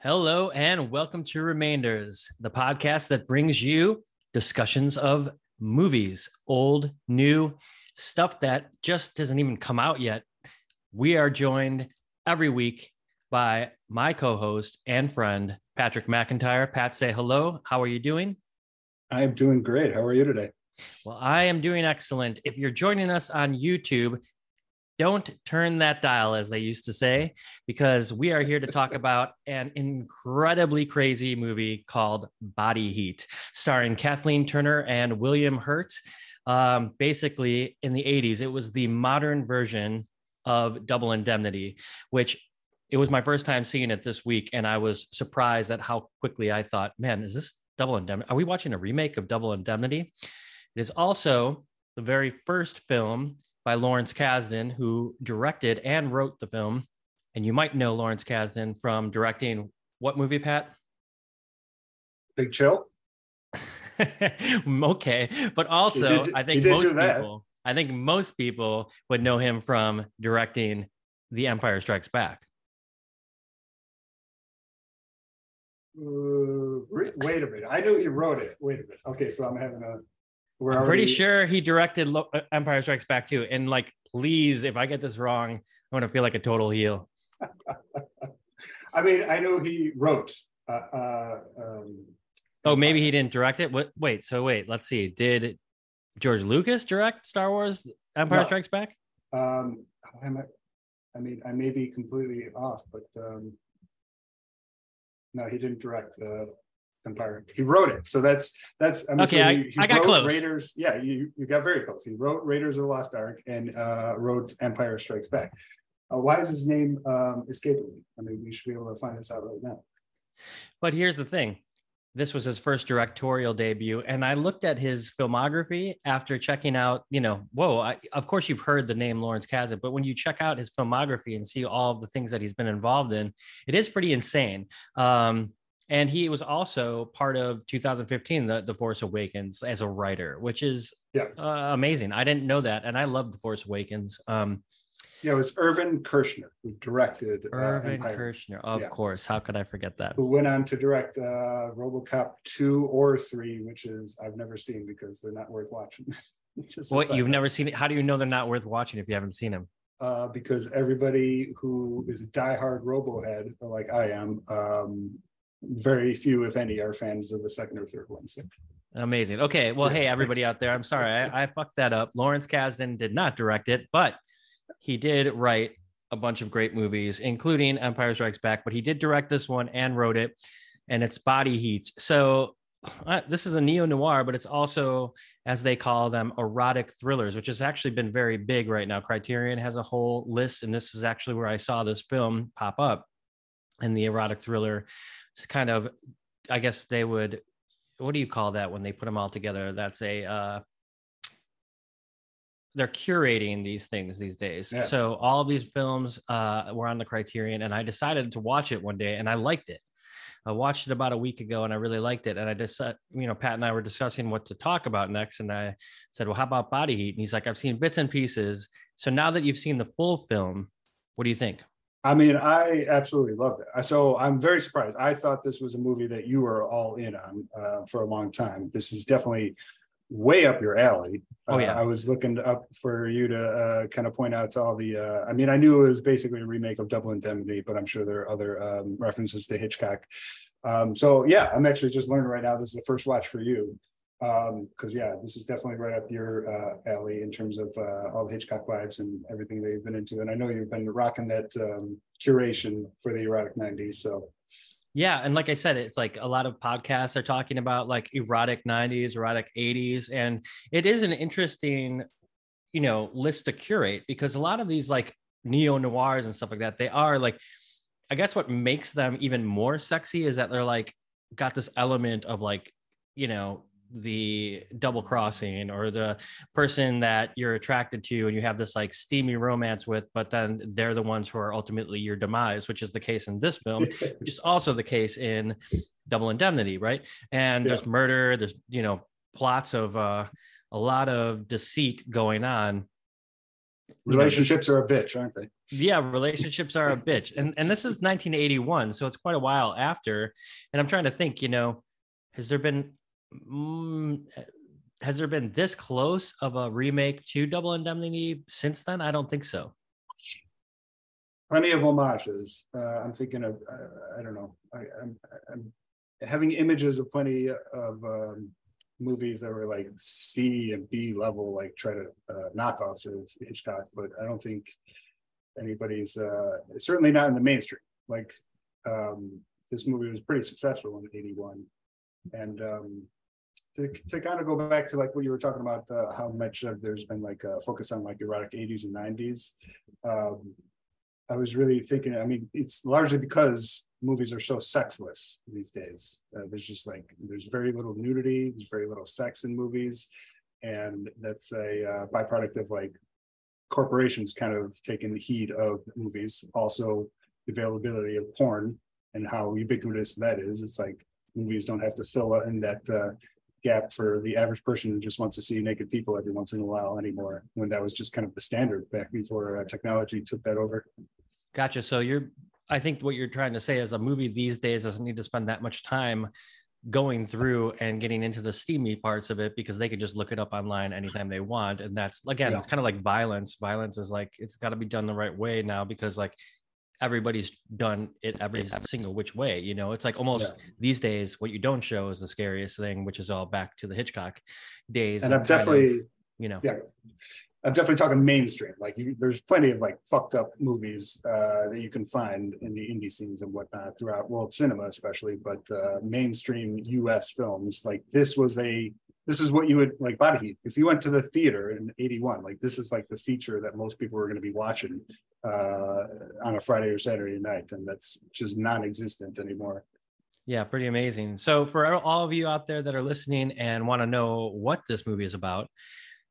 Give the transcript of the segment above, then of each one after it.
Hello, and welcome to Remainders, the podcast that brings you discussions of movies, old, new, stuff that just doesn't even come out yet. We are joined every week by my co host and friend, Patrick McIntyre. Pat, say hello. How are you doing? I am doing great. How are you today? Well, I am doing excellent. If you're joining us on YouTube, don't turn that dial, as they used to say, because we are here to talk about an incredibly crazy movie called Body Heat, starring Kathleen Turner and William Hurt. Um, basically, in the 80s, it was the modern version of Double Indemnity, which it was my first time seeing it this week. And I was surprised at how quickly I thought, man, is this Double Indemnity? Are we watching a remake of Double Indemnity? It is also the very first film by Lawrence Kasdan, who directed and wrote the film. And you might know Lawrence Kasdan from directing what movie, Pat? Big Chill. okay, but also did, I think most people, I think most people would know him from directing The Empire Strikes Back. Uh, wait a minute. I knew he wrote it. Wait a minute. Okay, so I'm having a we're I'm already... pretty sure he directed Lo- uh, Empire Strikes Back too. And like, please, if I get this wrong, I'm gonna feel like a total heel. I mean, I know he wrote. Uh, uh, um, oh, maybe he didn't direct it. What? Wait. So wait. Let's see. Did George Lucas direct Star Wars: Empire no. Strikes Back? Um, I, I mean, I may be completely off, but um, no, he didn't direct uh, Empire. He wrote it, so that's that's. I'm okay, I, he, he I got close. Raiders, yeah, you you got very close. He wrote Raiders of the Lost Ark and uh, wrote Empire Strikes Back. Uh, why is his name um, escaping me? I mean, we should be able to find this out right now. But here's the thing: this was his first directorial debut, and I looked at his filmography after checking out. You know, whoa! I, of course, you've heard the name Lawrence Kasdan, but when you check out his filmography and see all of the things that he's been involved in, it is pretty insane. Um, and he was also part of 2015 the, the force awakens as a writer which is yeah. uh, amazing i didn't know that and i love the force awakens um yeah, it was Irvin Kershner who directed uh, Irvin uh, Kershner, of yeah. course. How could I forget that? Who went on to direct uh, RoboCop two or three, which is I've never seen because they're not worth watching. what you've never seen it? How do you know they're not worth watching if you haven't seen them? Uh, because everybody who is a diehard Robo head, like I am, um, very few, if any, are fans of the second or third one. So. Amazing. Okay. Well, hey, everybody out there, I'm sorry. I, I fucked that up. Lawrence Kasdan did not direct it, but he did write a bunch of great movies, including Empire Strikes Back, but he did direct this one and wrote it, and it's Body Heat. So uh, this is a neo noir, but it's also, as they call them, erotic thrillers, which has actually been very big right now. Criterion has a whole list, and this is actually where I saw this film pop up in the erotic thriller kind of i guess they would what do you call that when they put them all together that's a uh they're curating these things these days yeah. so all of these films uh were on the criterion and i decided to watch it one day and i liked it I watched it about a week ago and I really liked it. And I just, you know, Pat and I were discussing what to talk about next. And I said, well, how about body heat? And he's like, I've seen bits and pieces. So now that you've seen the full film, what do you think? I mean, I absolutely loved it. So I'm very surprised. I thought this was a movie that you were all in on uh, for a long time. This is definitely way up your alley. Oh yeah. Uh, I was looking up for you to uh, kind of point out to all the. Uh, I mean, I knew it was basically a remake of Double Indemnity, but I'm sure there are other um, references to Hitchcock. Um, so yeah, I'm actually just learning right now. This is the first watch for you um because yeah this is definitely right up your uh, alley in terms of uh, all the hitchcock vibes and everything that you've been into. And i know you've been rocking that um, curation for the erotic 90s so. Yeah and like i said it's like a lot of podcasts are talking about like erotic 90s erotic 80s and it is an interesting you know list to curate because a lot of these like neo noirs and stuff like that they are like i guess what makes them even more sexy is that they're like got this element of like you know the double crossing or the person that you're attracted to and you have this like steamy romance with but then they're the ones who are ultimately your demise which is the case in this film which is also the case in double indemnity right and yeah. there's murder there's you know plots of uh, a lot of deceit going on relationships are a bitch, aren't they? Yeah, relationships are a bitch, and and this is 1981, so it's quite a while after. And I'm trying to think, you know, has there been mm, has there been this close of a remake to Double Indemnity since then? I don't think so. Plenty of homages. Uh, I'm thinking of uh, I don't know. I, I'm, I'm having images of plenty of um, movies that were like C and B level, like try to uh, knockoffs of Hitchcock, but I don't think anybody's uh, certainly not in the mainstream. Like um, this movie was pretty successful in '81, and um, to, to kind of go back to like what you were talking about, uh, how much of there's been like a focus on like erotic 80s and 90s. Um, I was really thinking, I mean, it's largely because movies are so sexless these days. Uh, there's just like there's very little nudity, there's very little sex in movies, and that's a uh, byproduct of like corporations kind of taking the heat of movies. Also, the availability of porn and how ubiquitous that is. It's like movies don't have to fill in that uh, gap for the average person who just wants to see naked people every once in a while anymore. When that was just kind of the standard back before uh, technology took that over. Gotcha. So you're I think what you're trying to say is a movie these days doesn't need to spend that much time going through and getting into the steamy parts of it because they can just look it up online anytime they want. And that's again, yeah. it's kind of like violence. Violence is like it's got to be done the right way now because like everybody's done it every single which way. You know, it's like almost yeah. these days what you don't show is the scariest thing, which is all back to the Hitchcock days. And, I've definitely, of, you know, yeah. I'm definitely talking mainstream. Like you, there's plenty of like fucked up movies uh, that you can find in the indie scenes and whatnot throughout world cinema, especially. But uh, mainstream U.S. films, like this was a this is what you would like body heat. If you went to the theater in '81, like this is like the feature that most people were going to be watching uh, on a Friday or Saturday night, and that's just non-existent anymore. Yeah, pretty amazing. So for all of you out there that are listening and want to know what this movie is about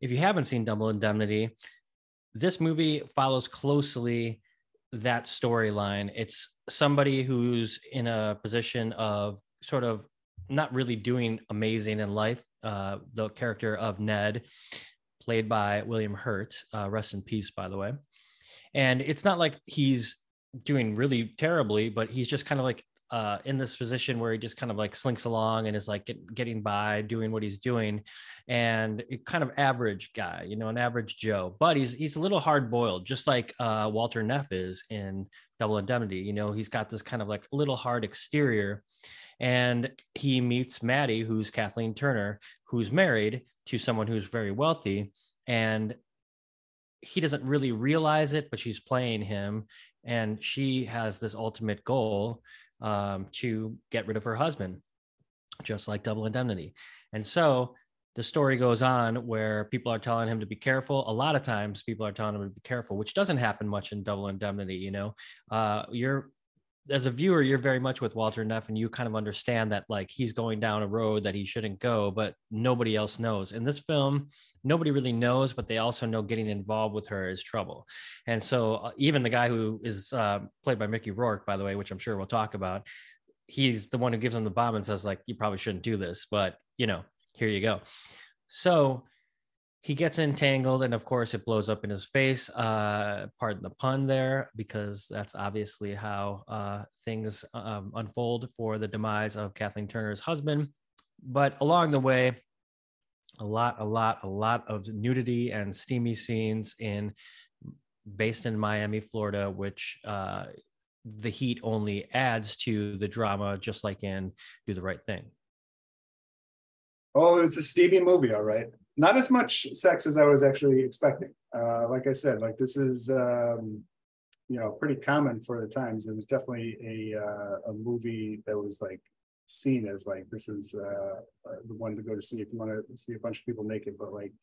if you haven't seen Double Indemnity, this movie follows closely that storyline. It's somebody who's in a position of sort of not really doing amazing in life. Uh, the character of Ned, played by William Hurt, uh, rest in peace, by the way. And it's not like he's doing really terribly, but he's just kind of like uh, in this position where he just kind of like slinks along and is like get, getting by, doing what he's doing, and kind of average guy, you know, an average Joe. But he's he's a little hard boiled, just like uh, Walter Neff is in Double Indemnity. You know, he's got this kind of like little hard exterior, and he meets Matty, who's Kathleen Turner, who's married to someone who's very wealthy, and he doesn't really realize it, but she's playing him, and she has this ultimate goal um, to get rid of her husband, just like double indemnity. And so the story goes on where people are telling him to be careful. A lot of times, people are telling him to be careful, which doesn't happen much in double indemnity. You know, uh, you're as a viewer, you're very much with Walter Neff, and you kind of understand that like he's going down a road that he shouldn't go, but nobody else knows. In this film, nobody really knows, but they also know getting involved with her is trouble. And so uh, even the guy who is uh, played by Mickey Rourke, by the way, which I'm sure we'll talk about, he's the one who gives him the bomb and says like, "You probably shouldn't do this," but you know, here you go. So he gets entangled and of course it blows up in his face uh pardon the pun there because that's obviously how uh things um, unfold for the demise of kathleen turner's husband. But along the way a lot a lot a lot of nudity and steamy scenes in based in miami florida which uh the heat only adds to the drama just like in do the right thing. Oh it's a steamy movie all right not as much sex as I was actually expecting. Uh, like I said, like this is um, you know pretty common for the times. It was definitely a uh, a movie that was like seen as like this is uh, uh the one to go to see if you want to see a bunch of people naked. But like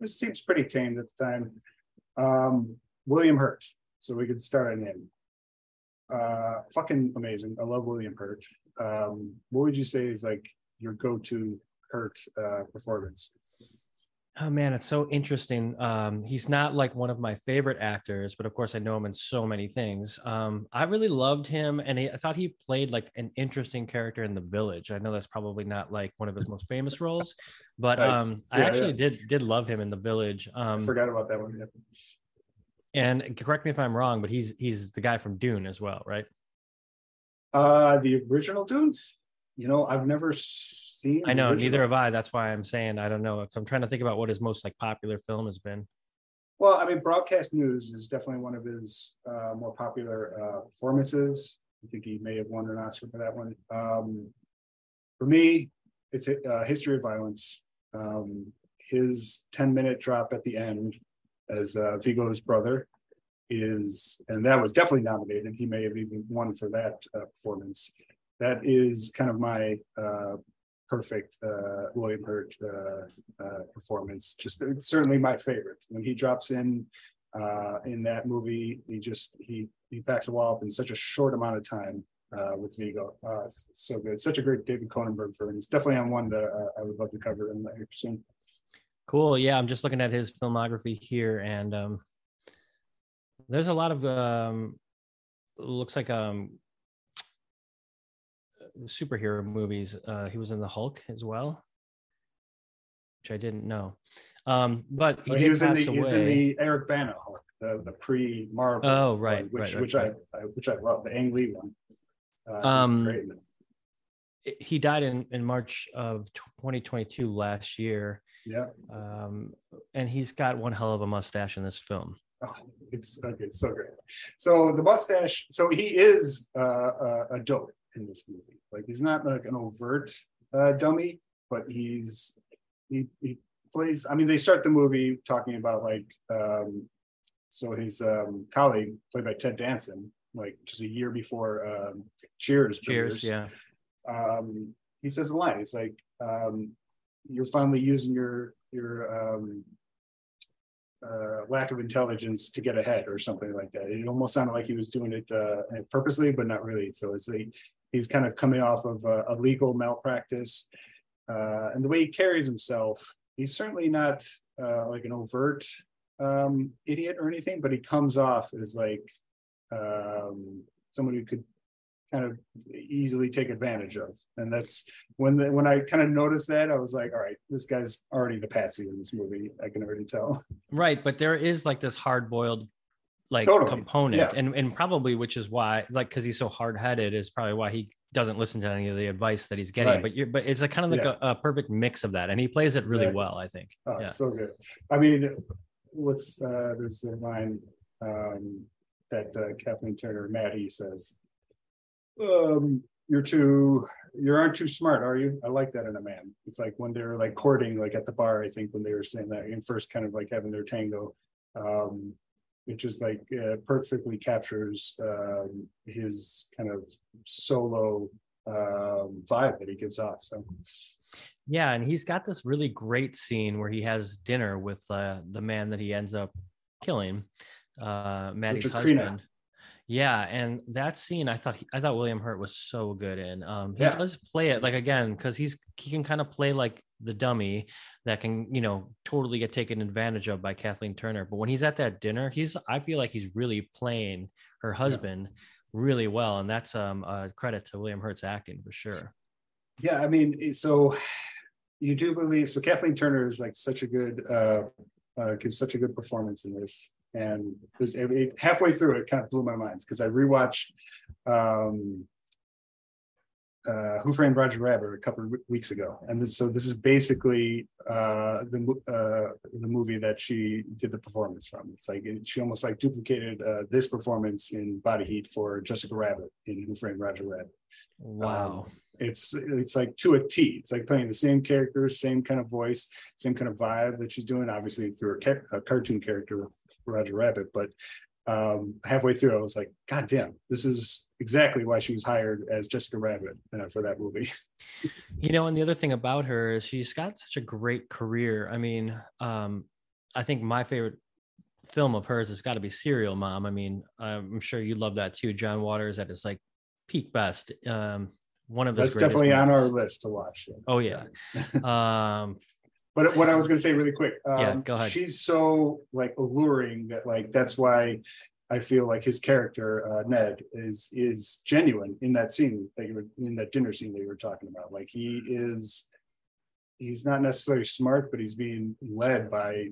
this seems pretty tame at the time. Um, William Hurt. So we could start on him. Uh, fucking amazing. I love William Hurt. Um, what would you say is like your go-to Hurt uh, performance? Oh man, it's so interesting. Um, he's not like one of my favorite actors, but of course I know him in so many things. Um, I really loved him, and he, I thought he played like an interesting character in The Village. I know that's probably not like one of his most famous roles, but nice. um, I actually yeah. did did love him in The Village. Um, I forgot about that one. And correct me if I'm wrong, but he's he's the guy from Dune as well, right? Uh, the original Dune. You know, I've never seen. I know, neither have I. That's why I'm saying I don't know. I'm trying to think about what his most like popular film has been. Well, I mean, Broadcast News is definitely one of his uh, more popular uh, performances. I think he may have won an Oscar for that one. Um, for me, it's a uh, history of violence. Um, his 10 minute drop at the end as uh, Viggo's brother is, and that was definitely nominated. He may have even won for that uh, performance. That is kind of my uh, perfect uh, William Hurt uh, uh, performance. Just certainly my favorite when he drops in uh, in that movie. He just he he packs a wall up in such a short amount of time uh, with Viggo. Uh, so good. Such a great David Cronenberg film. It's definitely on one that I would love to cover in later soon. Cool. Yeah, I'm just looking at his filmography here, and um, there's a lot of um, looks like um, superhero movies. Uh, he was in the Hulk as well, which I didn't know. Um, but he, did he was in the he was in the Eric Bana Hulk, the, the pre Marvel. Oh, right, which right, which right. I, I which I love the Ang Lee one. Uh, Um, he died in in March of 2022 last year, yeah. um, and he's got one hell of a mustache in this film. Oh, it's okay, it's so great. So the mustache, so he is uh, a, a dope in this movie. Like he's not like an overt uh, dummy, but he's he he plays. I mean, they start the movie talking about like um, so his um, colleague played by Ted Danson, like just a year before um, Cheers. Cheers, premieres, yeah. um, he says a line. It's like um, you're finally using your your um, uh, lack of intelligence to get ahead, or something like that. It almost sounded like he was doing it uh, purposely, but not really. So it's like he's kind of coming off of a, a legal malpractice, uh, and the way he carries himself, he's certainly not uh, like an overt um, idiot or anything, but he comes off as like um, someone who could kind of easily take advantage of. And that's when the, when I kind of noticed that, I was like, all right, this guy's already the patsy in this movie. I can already tell. Right, but there is like this hard boiled like Totally, component yeah. and and probably which is why like because he's so hard-headed is probably why he doesn't listen to any of the advice that he's getting Right. but you're but it's a kind of like Yeah. a, a perfect mix of that and he plays it really Exactly. well i think Oh, yeah so good. I mean, what's uh, there's the line um, that uh, Kathleen Turner Matty says, um, "You're too, you aren't too smart, are you?" I like that in a man. It's like when they're like courting, like at the bar. I think when they were saying that and first, kind of like having their tango. Um, it just like uh, perfectly captures um, his kind of solo um, vibe that he gives off. So yeah and he's got this really great scene where he has dinner with uh, the man that he ends up killing uh matty's Richard husband yeah and that scene i thought i thought william hurt was so good in um he Yeah. does play it like again because he's he can kind of play like the dummy that can you know totally get taken advantage of by kathleen turner but when he's at that dinner he's i feel like he's really playing her husband really well and that's um a credit to william hurt's acting for sure Yeah, I mean, so you do believe so Kathleen Turner is like such a good uh uh gives such a good performance in this. And it, was- it- it- halfway through it kind of blew my mind because I rewatched um uh Who Framed Roger Rabbit a couple of weeks ago. And this, so this is basically uh the uh the movie that she did the performance from. It's like it- she almost like duplicated uh this performance in Body Heat for Jessica Rabbit in Who Framed Roger Rabbit wow it's it's like to a T. It's like playing the same character, same kind of voice, same kind of vibe that she's doing. Obviously through a, ca- a cartoon character Roger Rabbit, but um, halfway through, I was like, God damn, this is exactly why she was hired as Jessica Rabbit uh, for that movie. You know, and the other thing about her is she's got such a great career. I mean, um, I think my favorite film of hers has got to be Serial Mom. I mean, I'm sure you love that too. John Waters at his like peak best. Um, one of his That's definitely on our list to watch. Oh yeah. um, But what I was going to say really quick, um, Yeah, go ahead. She's so like alluring that like that's why I feel like his character uh, Ned is is genuine in that scene that you were in that dinner scene that you were talking about. Like he is, he's not necessarily smart, but he's being led by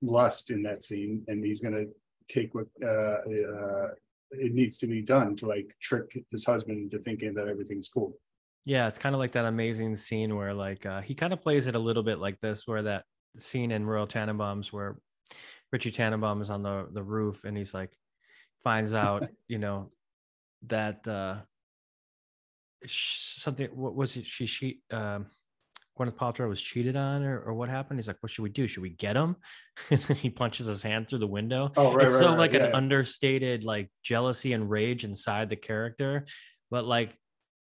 lust in that scene, and he's going to take what uh, uh, it needs to be done to like trick his husband into thinking that everything's cool. Yeah, it's kind of like that amazing scene where like uh, he kind of plays it a little bit like this, where that scene in Royal Tenenbaums where Richie Tenenbaum is on the the roof and he's like finds out, you know, that uh something what was it she she um Gwyneth Paltrow was cheated on or, or what happened? He's like, what should we do? Should we get him? and then he punches his hand through the window. Oh, right, it's right, so right. like Yeah, an yeah. understated like jealousy and rage inside the character. But like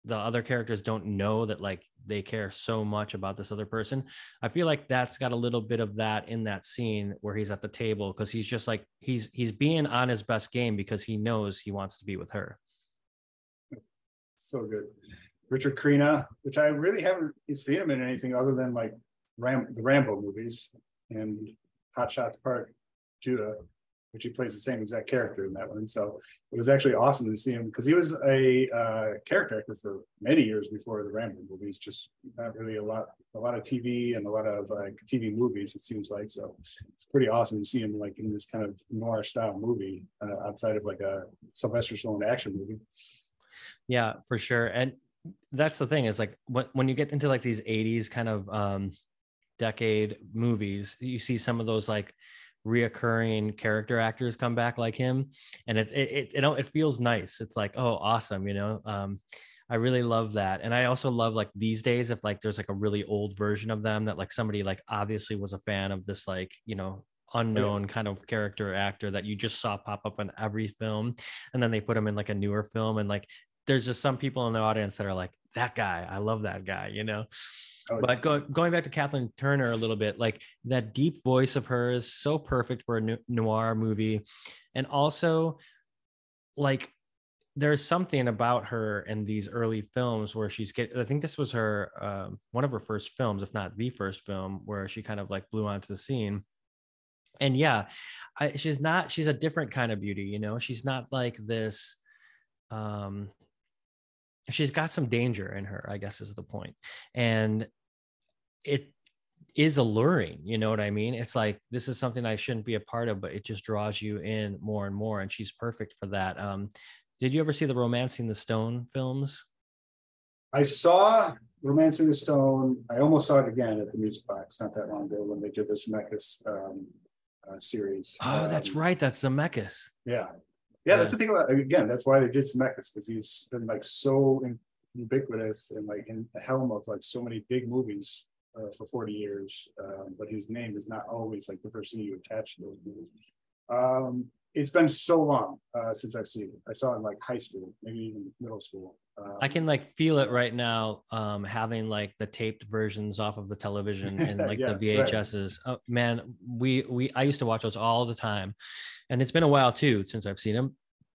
the other characters don't know that like they care so much about this other person. I feel like that's got a little bit of that in that scene where he's at the table because he's just like he's he's being on his best game because he knows he wants to be with her. so good. Richard Crenna, which I really haven't seen him in anything other than like Ram the Rambo movies and Hot Shots Part Deux, which he plays the same exact character in that one. So it was actually awesome to see him because he was a uh, character actor for many years before the Rambo movies. Just not really a lot, a lot of TV and a lot of like TV movies. It seems like so. It's pretty awesome to see him like in this kind of noir style movie uh, outside of like a Sylvester Stallone action movie. Yeah, for sure. And that's the thing is like when, when you get into like these 80s kind of um decade movies, you see some of those like reoccurring character actors come back like him. And it it it, it, it feels nice. It's like, oh, awesome, you know. Um I really love that. And I also love like these days if like there's like a really old version of them that like somebody like obviously was a fan of this like, you know, unknown kind of character actor that you just saw pop up in every film and then they put him in like a newer film and like there's just some people in the audience that are like that guy i love that guy you know Oh, but go, going back to kathleen turner a little bit like that deep voice of hers so perfect for a noir movie. And also like there's something about her in these early films where she's get i think this was her um, one of her first films if not the first film where she kind of like blew onto the scene. And yeah I, she's not she's a different kind of beauty you know? She's not like this um she's got some danger in her i guess is the point. And it is alluring you know what i mean it's like this is something i shouldn't be a part of but it just draws you in more and more and she's perfect for that um did you ever see the romancing the stone films I saw Romancing the Stone. I almost saw it again at the Music Box not that long ago when they did this Zemeckis um, uh, series. oh that's Um, right that's zemeckis Yeah. Yeah, that's the thing about again, that's why they did Zemeckis, because he's been like so in- ubiquitous and like in the helm of like so many big movies uh, for 40 years. Um, but his name is not always like the first thing you attach to those movies. Um, it's been so long uh, since I've seen it. I saw it in like high school, maybe even middle school. Um, I can like feel it right now, um, having like the taped versions off of the television and like Yeah, the right. VHSs. Oh, man, we we I used to watch those all the time, and it's been a while too since I've seen them.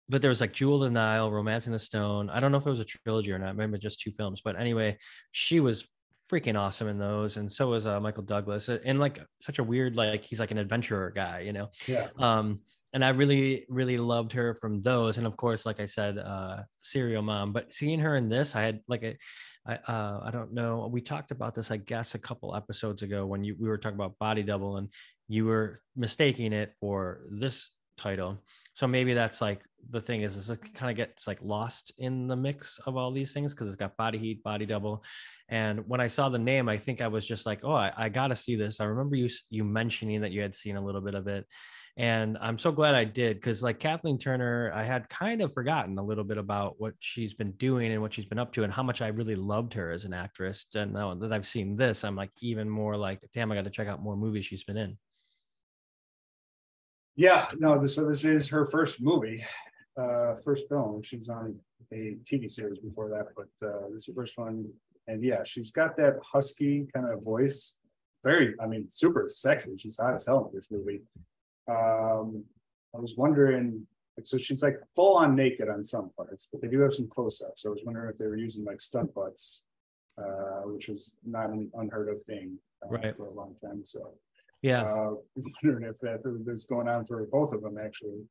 But there was like Jewel of the Nile, Romancing the Stone. I don't know if it was a trilogy or not. Maybe just two films. But anyway, she was freaking awesome in those, and so was uh, Michael Douglas. And like such a weird like he's like an adventurer guy, you know yeah. um and i really really loved her from those and of course like i said uh serial mom but seeing her in this i had like a I, uh, I don't know. We talked about this, I guess, a couple episodes ago when you we were talking about body double, and you were mistaking it for this title. So maybe that's like the thing is, this kind of gets like lost in the mix of all these things because it's got body heat, body double, and when I saw the name, I think I was just like, oh, I, I got to see this. I remember you you mentioning that you had seen a little bit of it, and I'm so glad I did because like Kathleen Turner, I had kind of forgotten a little bit about what she's been doing and what she's been up to and how much I really loved her as an actress. And now that I've seen this, I'm like even more like, damn, I got to check out more movies she's been in. Yeah, no, this, so this is her first movie, uh, first film. She's on a TV series before that, but uh, this is her first one. And yeah, she's got that husky kind of voice. Very, I mean, super sexy. She's hot as hell in this movie. Um, I was wondering, like, so she's like full on naked on some parts, but they do have some close ups. So I was wondering if they were using like stunt butts, uh, which was not an unheard of thing uh, Right. for a long time. So Yeah. uh, wondering if that was going on for both of them, actually.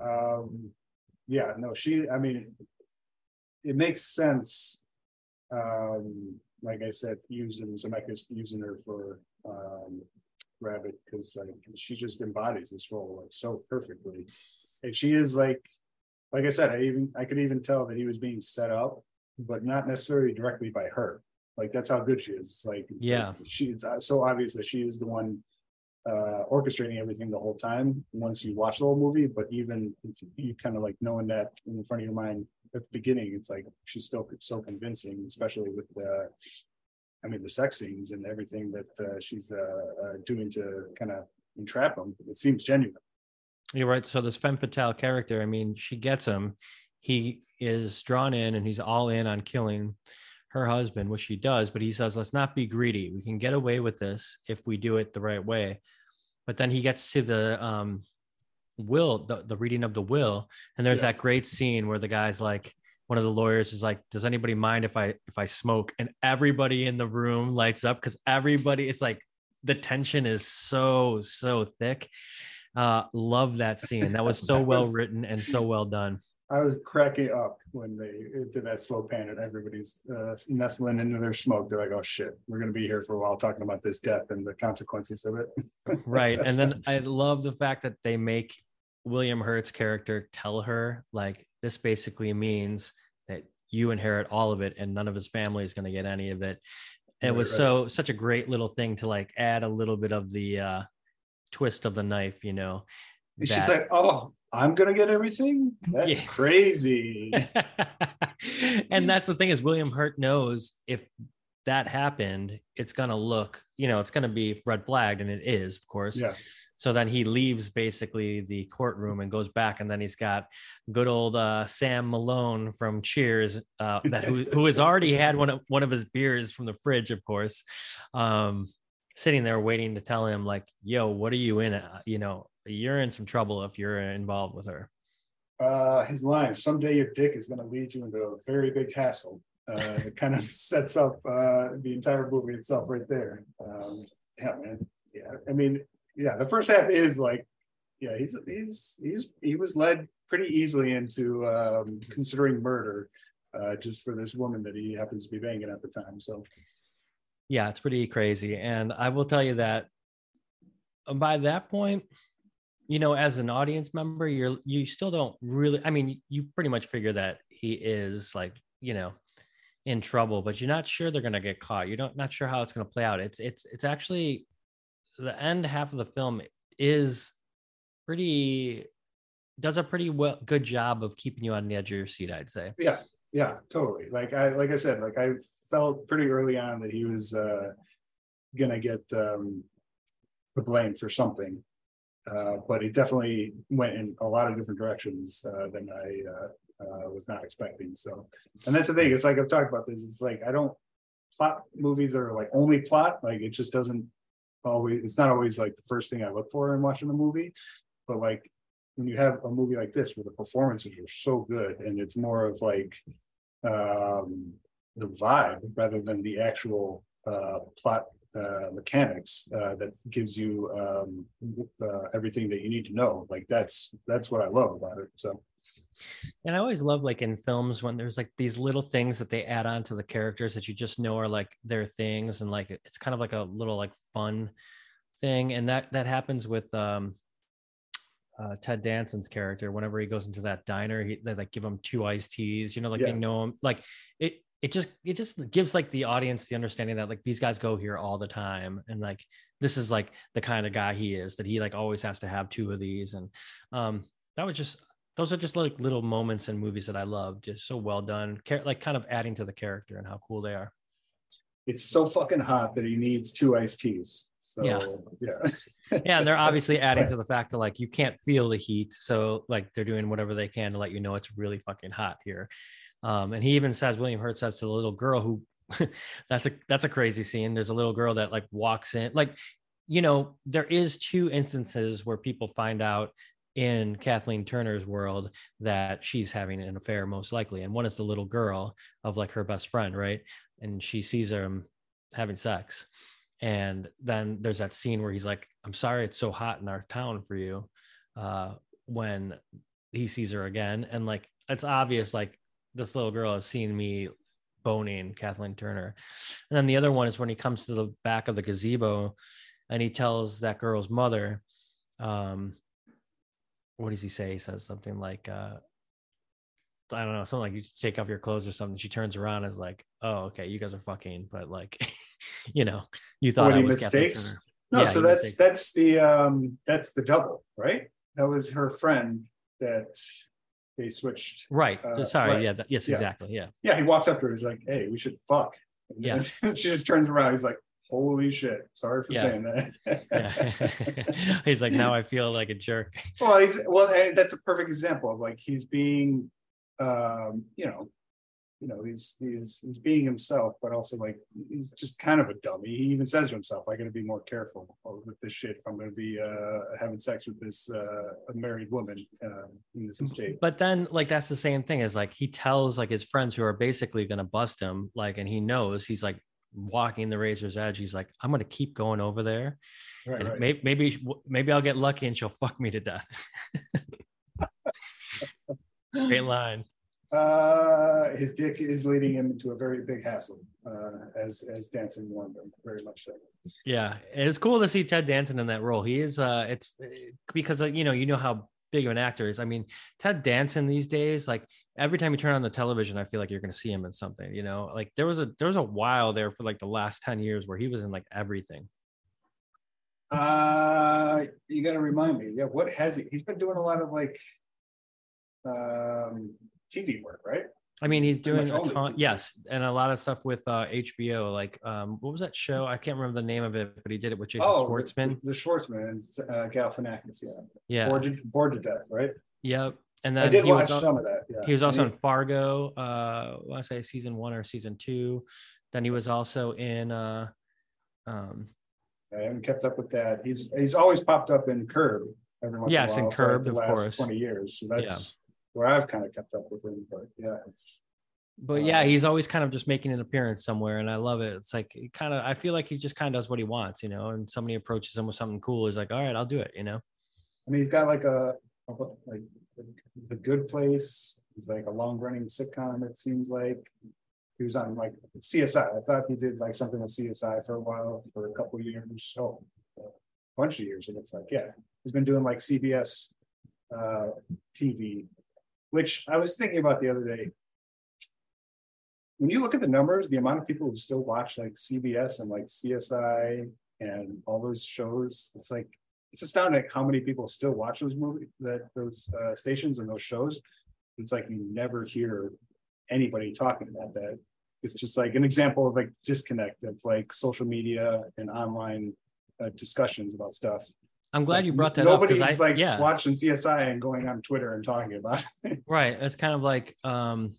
Um, yeah, no, she, I mean, it makes sense. Um, like I said, using Zemeckis, using her for, um, Rabbit because like she just embodies this role like so perfectly, and she is like, like I said, I even I could even tell that he was being set up, but not necessarily directly by her. Like that's how good she is. It's like it's Yeah. like, she it's uh, so obvious that she is the one uh orchestrating everything the whole time once you watch the whole movie but even if you kind of like knowing that in the front of your mind at the beginning it's like she's still so convincing especially with the i mean the sex scenes and everything that uh, she's uh, uh doing to kind of entrap him it seems genuine You're right. So this femme fatale character, I mean, she gets him. He is drawn in and he's all in on killing her husband, which she does, but he says, let's not be greedy. We can get away with this if we do it the right way. But then he gets to the um will, the, the reading of the will, and there's Yeah. that great scene where the guy's like, one of the lawyers is like, Does anybody mind if I if I smoke? And everybody in the room lights up because everybody it's like the tension is so, so thick. Uh love that scene. That was so That well was- written and so well done. i was cracking up when they did that slow pan and everybody's uh nestling into their smoke they're like oh shit we're gonna be here for a while talking about this death and the consequences of it right and then i love the fact that they make william hurt's character tell her like this basically means that you inherit all of it and none of his family is going to get any of it it Right, was right. so such a great little thing to like add a little bit of the uh twist of the knife you know she's like, "Oh, I'm gonna get everything. That's Yeah. crazy." and that's the thing is william hurt knows if that happened it's going to look you know it's going to be red flagged and it is of course yeah, so then he leaves basically the courtroom and goes back and then he's got good old uh, sam malone from cheers uh, that who, who has already had one of one of his beers from the fridge of course um, sitting there waiting to tell him like yo what are you in uh, you know you're in some trouble if you're involved with her uh, his line: "Someday your dick is gonna lead you into a very big hassle." Uh, it kind of sets up uh, the entire movie itself right there. Um, yeah, man. Yeah, I mean, yeah, the first half is like, yeah, he's he's he's he was led pretty easily into um, considering murder. Uh, just for this woman that he happens to be banging at the time. So yeah it's pretty crazy and i will tell you that uh, by that point you know as an audience member you're you still don't really i mean you pretty much figure that he is like you know in trouble but you're not sure they're going to get caught you're not, not sure how it's going to play out it's it's it's actually the end half of the film is pretty does a pretty well good job of keeping you on the edge of your seat i'd say. Yeah yeah totally. Like i like i said like i felt pretty early on that he was uh gonna get um the blame for something uh but it definitely went in a lot of different directions uh than i uh, uh was not expecting so. And that's the thing it's like i've talked about this it's like i don't plot movies are like only plot like it just doesn't always it's not always like the first thing i look for in watching a movie but like when you have a movie like this where the performances are so good and it's more of like um the vibe rather than the actual uh plot uh mechanics uh that gives you um uh, everything that you need to know like that's that's what i love about it so And I always love like in films when there's like these little things that they add on to the characters that you just know are like their things and like it's kind of like a little like fun thing. And that that happens with um uh, Ted Danson's character. Whenever he goes into that diner, he they like give him two iced teas. You know, like they know him. Like it it just it just gives like the audience the understanding that like these guys go here all the time and like this is like the kind of guy he is that he like always has to have two of these and um that was just those are just like little moments in movies that I love. Just so well done, Char- like kind of adding to the character and how cool they are. it's so fucking hot that he needs two iced teas so Yeah. yeah Yeah, and they're obviously adding to the fact that like you can't feel the heat, so like they're doing whatever they can to let you know it's really fucking hot here. Um, and he even says William Hurt says to the little girl who that's a that's a crazy scene. There's a little girl that like walks in, like you know, there is two instances where people find out in Kathleen Turner's world that she's having an affair, most likely. And one is the little girl of like her best friend, right? And she sees him having sex. And then there's that scene where he's like, I'm sorry it's so hot in our town for you. Uh, when he sees her again. And like, it's obvious, like, this little girl has seen me boning Kathleen Turner. And then the other one is when he comes to the back of the gazebo and he tells that girl's mother, um, what does he say? He says something like, uh, I don't know, something like you take off your clothes or something. She turns around and is like, "Oh, okay, you guys are fucking," but like, you know, you thought I was mistakes? No, Yeah, so that's mistakes. that's the um that's the double, right? That was her friend that they switched. Right. Uh, Sorry. right. Yeah. that- yes. Yeah. Exactly. Yeah. Yeah, he walks up to her. He's like, "Hey, we should fuck." And Yeah. she just turns around. He's like, "Holy shit! Sorry for Yeah. saying that." Yeah. He's like, now I feel like a jerk. well, he's well. That's a perfect example of like he's being, um, you know, you know, he's he's he's being himself, but also like he's just kind of a dummy. He even says to himself, "I got to be more careful with this shit if I'm going to be uh, having sex with this uh, married woman uh, in this estate." But then, like, that's the same thing as like he tells like his friends who are basically going to bust him, like, and he knows he's like walking the razor's edge. He's like, I'm going to keep going over there. Right, and right. maybe, maybe, maybe I'll get lucky and she'll fuck me to death. Great line. Uh, his dick is leading him into a very big hassle, uh, as as Danson warned him. Very much so. Yeah, it's cool to see Ted Danson in that role. He is. Uh, it's because uh, you know you know how big of an actor is. I mean, Ted Danson these days, like every time you turn on the television, I feel like you're going to see him in something. You know, like there was a there was a while there for like the last ten years where he was in like everything. Uh, you got to remind me. Yeah, what has he? He's been doing a lot of like, um, TV work, right? I mean, he's doing a ton, yes, and a lot of stuff with uh, HBO. Like, um, what was that show? I can't remember the name of it, but he did it with Jason Oh, Schwartzman. the, Schwartzman and uh, Galifianakis. Yeah, Yeah, bored to, bored to death, right? Yep. And I then did he watch was some of that. Yeah, he was also And in Fargo. Uh, I want to say season one or season two. Then he was also in. Uh, um, I haven't kept up with that. He's he's always popped up in Curb every once Yes, in in a while. like, Curb, the of course. Twenty years. So that's where I've kind of kept up with him. But yeah, it's but yeah, Uh, he's always kind of just making an appearance somewhere, and I love it. It's like he kind of. I feel like he just kind of does what he wants, you know. And somebody approaches him with something cool, he's like, "All right, I'll do it," you know. I mean, he's got like a like the Good Place. He's like a long running sitcom. It seems like he was on like CSI. I thought he did like something with CSI for a while, for a couple years. So a bunch of years. It looks like yeah, he's been doing like CBS uh, TV, which I was thinking about the other day. When you look at the numbers, the amount of people who still watch like CBS and like CSI and all those shows, it's like it's astounding how many people still watch those movies that those uh, stations and those shows it's like you never hear anybody talking about that it's just like an example of like disconnect of like social media and online uh, discussions about stuff I'm It's glad like you brought that up nobody's like yeah watching csi and going on twitter and talking about it right. It's kind of like um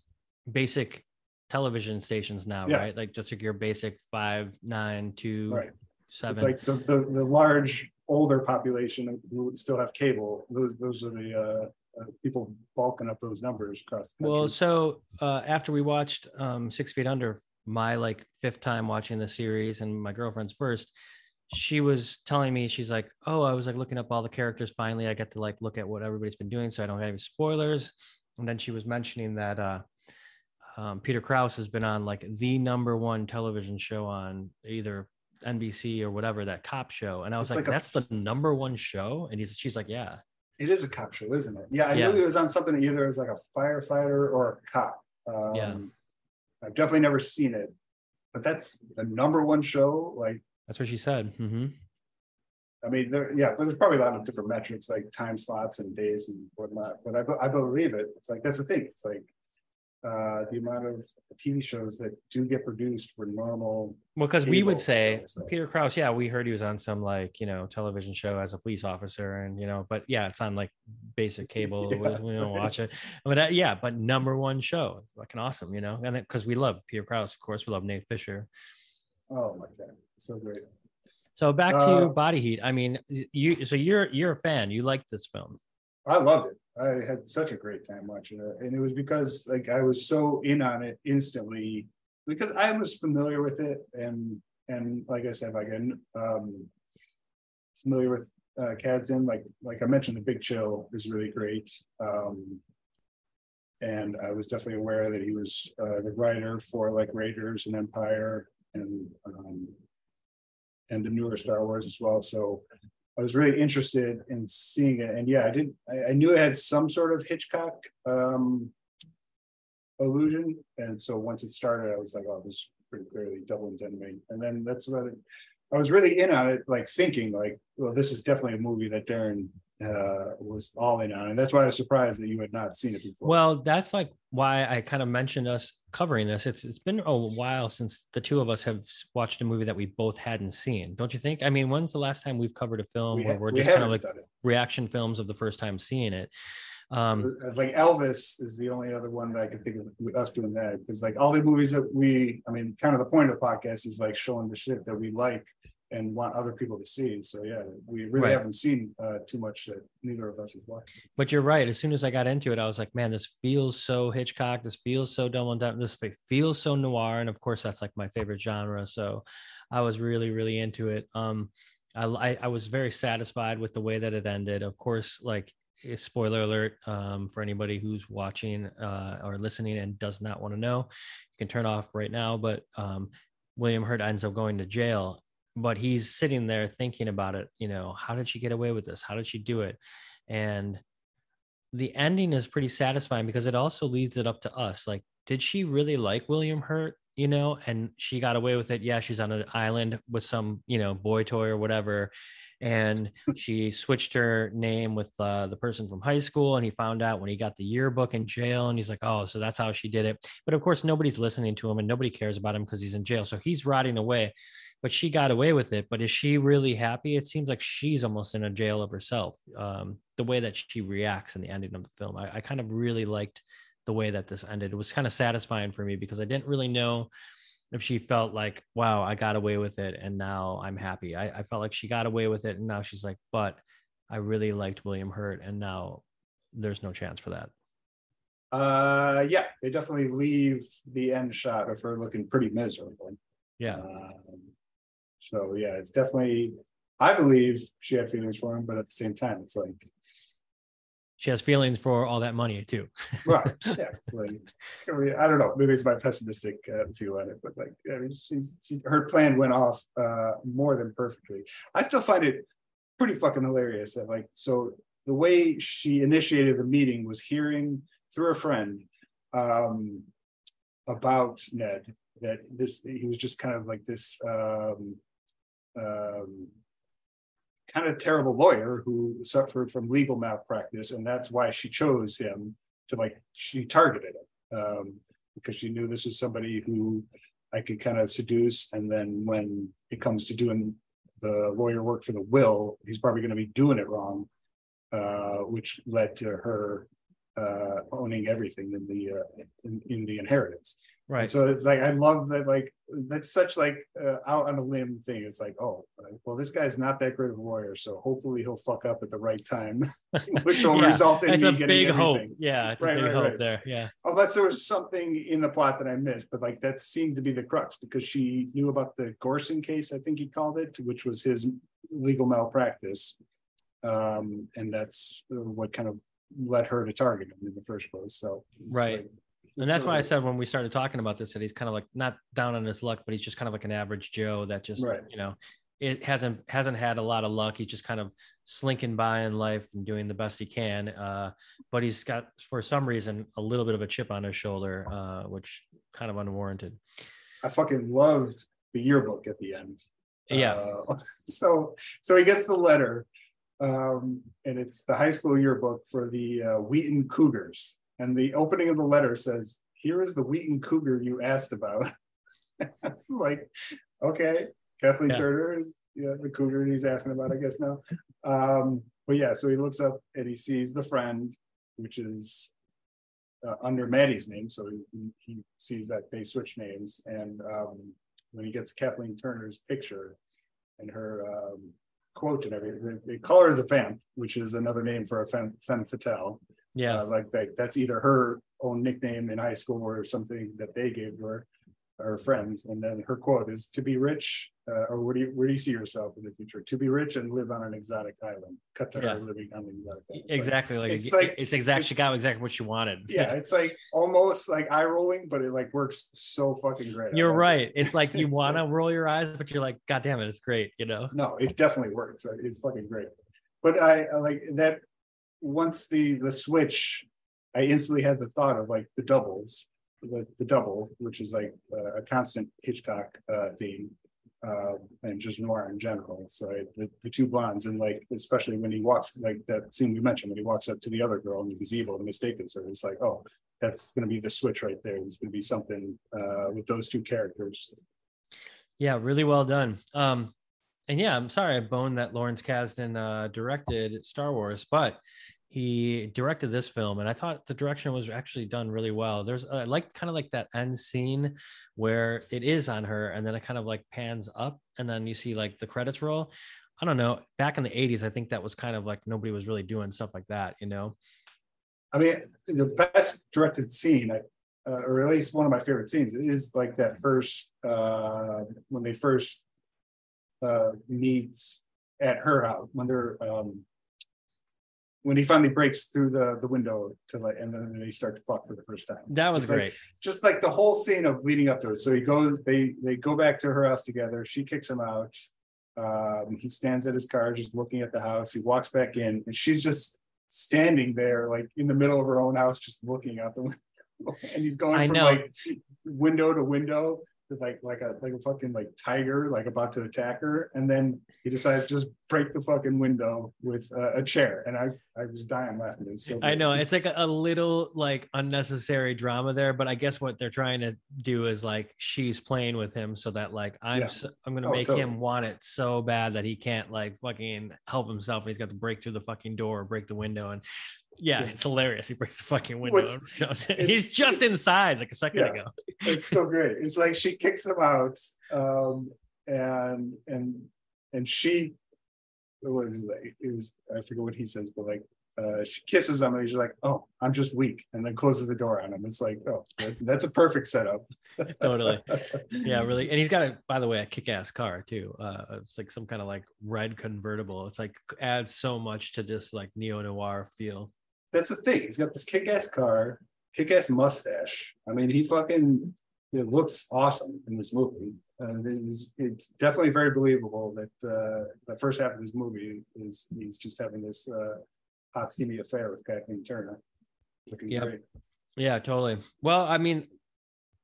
basic television stations now, Yeah. right? Like just like your basic five, nine, two, right seven. it's like the, the the large older population who still have cable those those are the uh, uh people bulking up those numbers across the Well, so uh, after we watched um, Six Feet Under, my like fifth time watching the series, and my girlfriend's first, she was telling me she's like, "Oh, I was like looking up all the characters. Finally, I get to like look at what everybody's been doing, so I don't have any spoilers." And then she was mentioning that uh, um, Peter Krause has been on like the number one television show on either NBC or whatever that cop show, and I was like, like "That's the number one show," and he's she's like, "Yeah." It is a cop show, isn't it? Yeah, I Yeah. knew he was on something either as like a firefighter or a cop. Um, Yeah. I've definitely never seen it, but that's the number one show. Like, That's what she said. hmm I mean, there, yeah, but there's probably a lot of different metrics like time slots and days and whatnot. But I, I believe it. It's like that's the thing. It's like uh, the amount of TV shows that do get produced for normal. Well, because we would say so- Peter Krause, yeah, we heard he was on some like you know television show as a police officer, and you know, but yeah, it's on like basic cable. we, Yeah. we don't watch it, but uh, yeah, but number one show, it's fucking awesome, you know, and because we love Peter Krause, of course, we love Nate Fisher. Oh my god, so great. So back Uh, to Body Heat. I mean, you so you're you're a fan. You like this film, I loved it. I had such a great time watching it, and it was because like I was so in on it instantly because I was familiar with it, and and like I said, like I um familiar with uh. Like like I mentioned, the Big Chill is really great. Um, and I was definitely aware that he was uh, the writer for like Raiders and Empire, and um, and the newer Star Wars as well. So I was really interested in seeing it. And yeah, I didn't I, I knew it had some sort of Hitchcock um illusion. And so once it started, I was like, oh, this is pretty clearly double indemnity. And then that's what it, I was really in on it, like thinking like, well, this is definitely a movie that Darren uh was all in on. And that's why I was surprised that you had not seen it before. Well, that's like why I kind of mentioned us covering this. It's it's been a while since the two of us have watched a movie that we both hadn't seen, don't you think? I mean, when's the last time we've covered a film we, where ha- we're we just kind of like reaction films of the first time seeing it? Um, like Elvis is the only other one that I can think of with us doing that because like all the movies that we, I mean, kind of the point of the podcast is like showing the shit that we like and want other people to see. So yeah, we really Right. haven't seen uh, too much that neither of us has watched. but you're right. As soon as I got into it, I was like, man, this feels so Hitchcock. This feels so Dumb Double Indemnity. This feels so noir. And of course, that's like my favorite genre. So I was really, really into it. Um, I, I, I was very satisfied with the way that it ended. Of course, like eh, spoiler alert um, for anybody who's watching uh, or listening and does not want to know, you can turn off right now. But um, William Hurt ends up going to jail, but he's sitting there thinking about it. You know, how did she get away with this? How did she do it? And the ending is pretty satisfying because it also leads it up to us. Like, did she really like William Hurt? You know, and she got away with it. Yeah, she's on an island with some, you know, boy toy or whatever. And she switched her name with uh, the person from high school. And he found out when he got the yearbook in jail. And he's like, oh, so that's how she did it. But of course, nobody's listening to him and nobody cares about him because he's in jail. So he's rotting away. But she got away with it. But is she really happy? It seems like she's almost in a jail of herself. Um, the way that she reacts in the ending of the film, I, I kind of really liked the way that this ended. It was kind of satisfying for me because I didn't really know if she felt like, wow, I got away with it and now I'm happy. I, I felt like she got away with it and now she's like, but I really liked William Hurt and now there's no chance for that. Uh, yeah, they definitely leave the end shot of her looking pretty miserable. Yeah. Um, so yeah, it's definitely. I believe she had feelings for him, but at the same time, it's like She has feelings for all that money too. right, yeah. Like I, mean, I don't know. Maybe it's my pessimistic uh, view on it, but like I mean, she's she, her plan went off uh, more than perfectly. I still find it pretty fucking hilarious that like so the way she initiated the meeting was hearing through a friend um, about Ned that this he was just kind of like this um, um, kind of terrible lawyer who suffered from legal malpractice, and that's why she chose him to like she targeted him um, because she knew this was somebody who I could kind of seduce, and then when it comes to doing the lawyer work for the will, he's probably going to be doing it wrong, uh, which led to her uh, owning everything in the uh, in, in the inheritance. Right. So it's like I love that. Like that's such like uh, out on a limb thing. It's like, oh, well, this guy's not that great of a lawyer, so hopefully he'll fuck up at the right time, which will Yeah, result in That's me a getting big hope. everything. Yeah. It's Right, a big right, hope right. there. Yeah. Unless there was something in the plot that I missed, but like that seemed to be the crux because she knew about the Gorson case, I think he called it, which was his legal malpractice. Um, and that's what kind of led her to target him in the first place. So Right. like- And that's why I said when we started talking about this that he's kind of like not down on his luck, but he's just kind of like an average Joe that just Right. you know it hasn't hasn't had a lot of luck. He's just kind of slinking by in life and doing the best he can. Uh, but he's got for some reason a little bit of a chip on his shoulder, uh, which kind of unwarranted. I fucking loved the yearbook at the end. Yeah. Uh, so so he gets the letter, um, and it's the high school yearbook for the uh, Wheaton Cougars. And the opening of the letter says, "Here is the Wheaton Cougar you asked about." Like, okay, Kathleen Yeah. Turner is yeah, the cougar he's asking about, I guess now. Um, but yeah, so he looks up and he sees the friend, which is uh, under Matty's name, so he, he sees that they switch names, and um, when he gets Kathleen Turner's picture and her um, quote and everything, they, they call her the Vamp, which is another name for a femme, femme fatale. Yeah. Uh, like that, that's either her own nickname in high school or something that they gave to her. are friends, and then her quote is to be rich, uh, or where do you where do you see yourself in the future? To be rich and live on an exotic island. Cut to Yeah. her living on an exotic island. It's exactly like it's it's, like- it's exact it's- she got exactly what she wanted yeah, it's like almost like eye rolling, but it like works so fucking great. You're love it. right it's like you want to like- roll your eyes but you're like god damn it it's great you know No, it definitely works. It's fucking great. But I I like that once the the switch, I instantly had the thought of like the doubles, the the double, which is like uh, a constant Hitchcock uh theme. Uh, and just noir in general. So I- the, the two blondes and like, especially when he walks, like that scene we mentioned, when he walks up to the other girl in the gazebo and mistakes her, it's like, oh, that's gonna be the switch right there. There's gonna be something uh with those two characters. Yeah, really well done. Um, and yeah, I'm sorry I boned that Lawrence Kasdan uh, directed Star Wars, but he directed this film, and I thought the direction was actually done really well. There's I like kind of like that end scene where it is on her, and then it kind of like pans up, and then you see like the credits roll. I don't know. Back in the 80s, I think that was kind of like nobody was really doing stuff like that, you know? I mean, the best directed scene, uh, or at least one of my favorite scenes, is like that first uh, when they first uh, meet at her house when they're um, when he finally breaks through the the window to like, and then they start to fuck for the first time. That was It's like- great. Just like the whole scene of leading up to it. So he goes, they they go back to her house together. She kicks him out. Um, he stands at his car, just looking at the house. He walks back in, and she's just standing there, like in the middle of her own house, just looking out the window. And he's going I from know. like window to window, like like a like a fucking like tiger, like about to attack her. And then he decides to just break the fucking window with uh, a chair. And I I was dying laughing. It was so I know it's like a, a little like unnecessary drama there, but I guess what they're trying to do is like she's playing with him so that like I'm Yeah. so, I'm gonna Oh, make totally. him want it so bad that he can't like fucking help himself and he's got to break through the fucking door or break the window and yeah, Yeah. it's hilarious. He breaks the fucking window. What's- and goes in. it's- he's just inside like a second Yeah. ago. it's so great. It's like she kicks him out, um, and and and she, what is like, was I forget what he says, but like uh, she kisses him, and he's like, "Oh, I'm just weak," and then closes the door on him. It's like, oh, that- that's a perfect setup. Totally. Yeah, really. And he's got a by the way, a kick-ass car too. Uh it's like some kind of like red convertible. It's like adds so much to this like neo-noir feel. That's the thing. He's got this kick-ass car, kick-ass mustache. I mean, he fucking it looks awesome in this movie. Uh, it's, it's definitely very believable that uh, the first half of this movie is he's just having this uh, hot steamy affair with Kathleen Turner. Looking Yep. great. Yeah, totally. Well, I mean,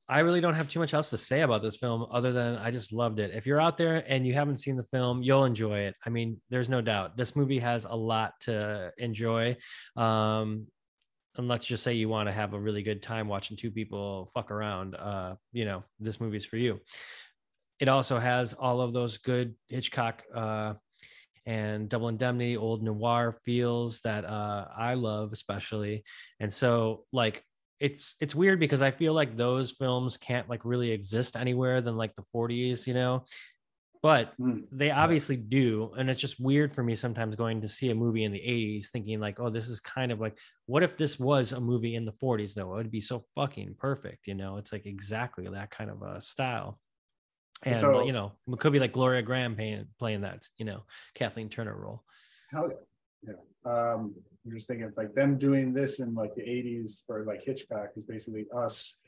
I really don't have too much else to say about this film other than I just loved it. If you're out there and you haven't seen the film, you'll enjoy it. I mean, there's no doubt. This movie has a lot to enjoy. Um, and let's just say you want to have a really good time watching two people fuck around, uh, you know, this movie's for you. It also has all of those good Hitchcock uh, and Double Indemnity, old noir feels that uh, I love, especially. And so, like, it's it's weird because I feel like those films can't like really exist anywhere than like the 40s, you know. But Mm. they obviously do, and it's just weird for me sometimes going to see a movie in the 80s, thinking like, oh, this is kind of like, what if this was a movie in the 40s though? It would be so fucking perfect, you know. It's like exactly that kind of a style. And So- you know, it could be like Gloria Grahame playing playing that, you know, Kathleen Turner role. Hell yeah. Yeah. Um, I'm just thinking of like them doing this in like the 80s for like Hitchcock is basically us.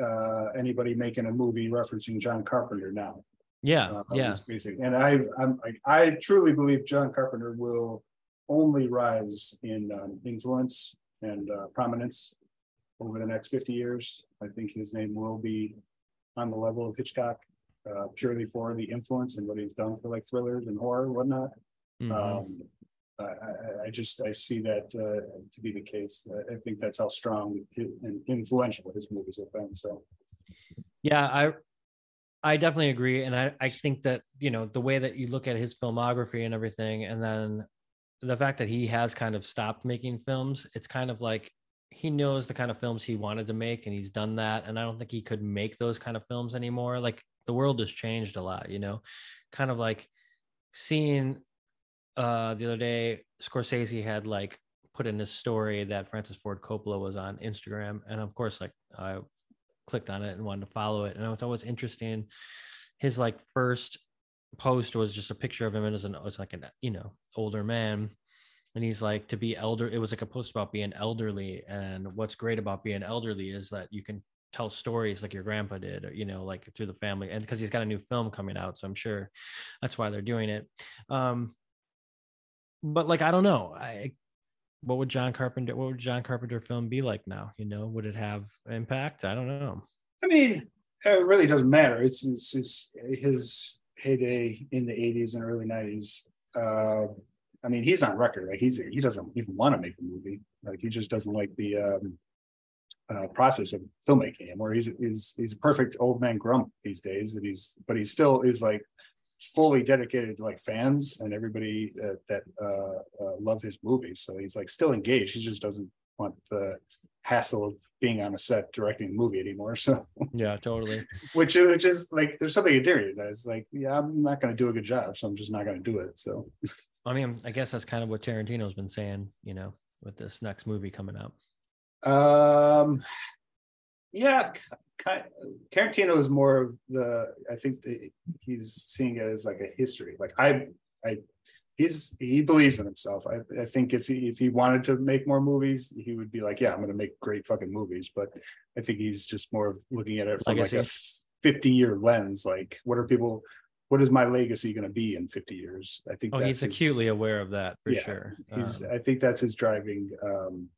Uh, anybody making a movie referencing John Carpenter now. Yeah, Uh, yeah. it's basic. And I, I'm, I, I truly believe John Carpenter will only rise in um, influence and uh, prominence over the next 50 years. I think his name will be on the level of Hitchcock, uh, purely for the influence and what he's done for like thrillers and horror and whatnot. Mhm. Um, I, I, just, I see that uh, to be the case. I- I think that's how strong and influential his movies have been. So, Yeah, I I definitely agree. And I, I think that, you know, the way that you look at his filmography and everything, and then the fact that he has kind of stopped making films, it's kind of like he knows the kind of films he wanted to make and he's done that. And I don't think he could make those kind of films anymore. Like the world has changed a lot, you know, kind of like seeing uh the other day Scorsese had like put in his story that Francis Ford Coppola was on Instagram. And of course, like I clicked on it and wanted to follow it. And it was always interesting. His like first post was just a picture of him as an as like an you know older man and he's like to be elder it was like a post about being elderly and what's great about being elderly is that you can tell stories like your grandpa did or, you know like through the family and because he's got a new film coming out so i'm sure that's why they're doing it um but like i don't know i what would john carpenter what would john carpenter film be like now you know would it have impact i don't know I mean, it really doesn't matter. It's, it's, it's his heyday in the 80s and early 90s. Uh, I mean, he's on record. Like he's he doesn't even want to make a movie. Like he just doesn't like the um, uh, process of filmmaking anymore. He's he's he's a perfect old man grump these days, and he's but he still is like fully dedicated to like fans and everybody uh, that uh, uh, love his movies. So he's like still engaged. He just doesn't want the hassle of being on a set directing a movie anymore. So yeah totally which which is like there's something endearing. It's like yeah, I'm not going to do a good job, so I'm just not going to do it. So i mean i guess that's kind of what tarantino's been saying you know with this next movie coming up Um, yeah, kind Tarantino is more of the. I think the, he's seeing it as like a history. Like I, I, he's he believes in himself. I, I think if he if he wanted to make more movies, he would be like, yeah, I'm going to make great fucking movies. But I think he's just more of looking at it from Legacy. like a 50 year lens. Like, what are people? What is my legacy going to be in 50 years? I think oh he's his- acutely aware of that for Yeah, sure he's Um, i think that's his driving um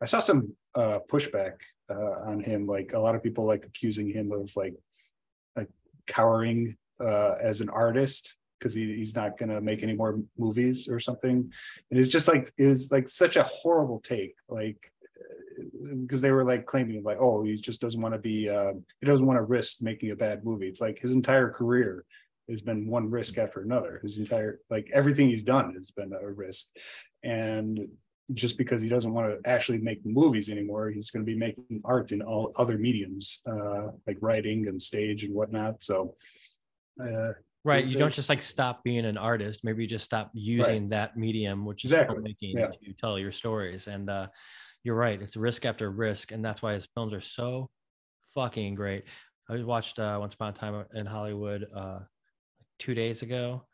i saw some uh pushback uh on him like a lot of people like accusing him of like like cowering uh as an artist because he, he's not gonna make any more movies or something. And it's just like is like such a horrible take like because they were like claiming like oh he just doesn't want to be uh he doesn't want to risk making a bad movie. It's like his entire career has been one risk after another. His entire like everything he's done has been a risk. And just because he doesn't want to actually make movies anymore he's going to be making art in all other mediums uh like writing and stage and whatnot so uh right you don't just like stop being an artist maybe you just stop using that medium which is Exactly, filmmaking yeah. to tell your stories and uh you're right it's risk after risk and that's why his films are so fucking great. I watched uh once upon a time in hollywood uh two days ago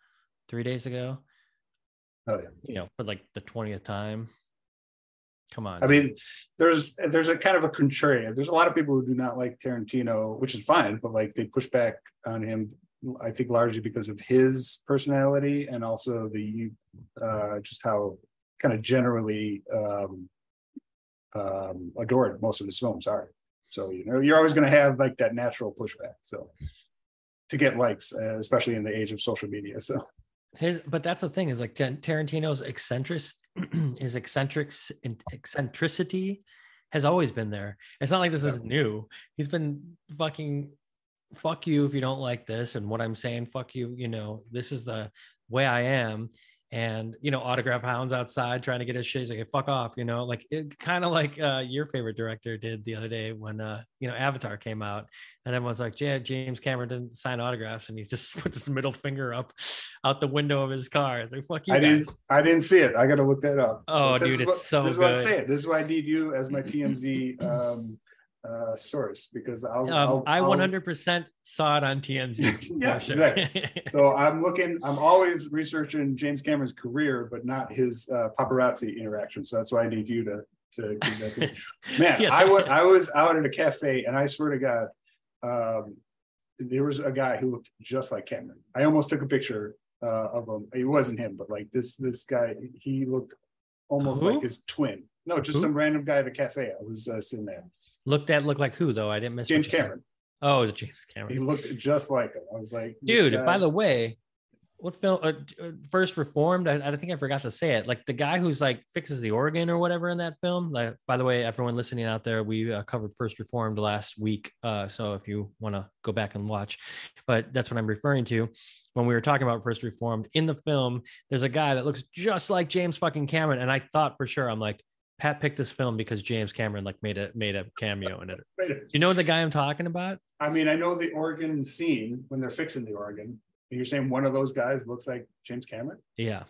three days ago. Oh yeah. You know for like the 20th time come on I mean, there's there's a kind of a contrarian. There's a lot of people who do not like Tarantino, which is fine, but like they push back on him. I think largely because of his personality and also the uh, just how kind of generally um, um, adored most of his films are. So you know, you're always going to have like that natural pushback. So to get likes, uh, especially in the age of social media. So his but that's the thing is like tarantino's eccentric his eccentric eccentricity has always been there. It's not like this is new. He's been fucking fuck you if you don't like this and what i'm saying fuck you you know this is the way i am and you know autograph hounds outside trying to get his shit he's like hey, fuck off you know like kind of like uh your favorite director did the other day when uh you know avatar came out and everyone's like yeah james cameron didn't sign autographs and he just puts his middle finger up out the window of his car it's like fuck you I guys. didn't I didn't see it. I got to look that up. Oh, this dude, is it's what- so This is what I'm saying. This is why I need you as my TMZ um, uh, source because I'll, um, I'll I I'll- 100% saw it on TMZ. Yeah, exactly. So I'm looking. I'm always researching James Cameron's career, but not his uh, paparazzi interaction. So that's why I need you to to give that to me. Man, Yeah. I went. I was out at a cafe, and I swear to God, um, there was a guy who looked just like Cameron. I almost took a picture uh, of him. It wasn't him, but like this this guy, he looked almost Who? like his twin. No, just Who? some random guy at a cafe. I was uh, sitting there. Looked at looked like who though? I didn't miss James. Cameron. Oh, it was James Cameron. He looked just like him. I was like, Dude, guy- by the way, what film? Uh, uh, First Reformed. I, I think I forgot to say it. Like the guy who's like fixes the organ or whatever in that film. Like, by the way, everyone listening out there, we uh, covered First Reformed last week. Uh, so if you want to go back and watch, but that's what I'm referring to when we were talking about First Reformed in the film. There's a guy that looks just like James fucking Cameron, and I thought for sure, I'm like. Pat picked this film because James Cameron like made a made a cameo in it. Do you know the guy I'm talking about? I mean, I know the organ scene when they're fixing the organ. And you're saying one of those guys looks like James Cameron? Yeah.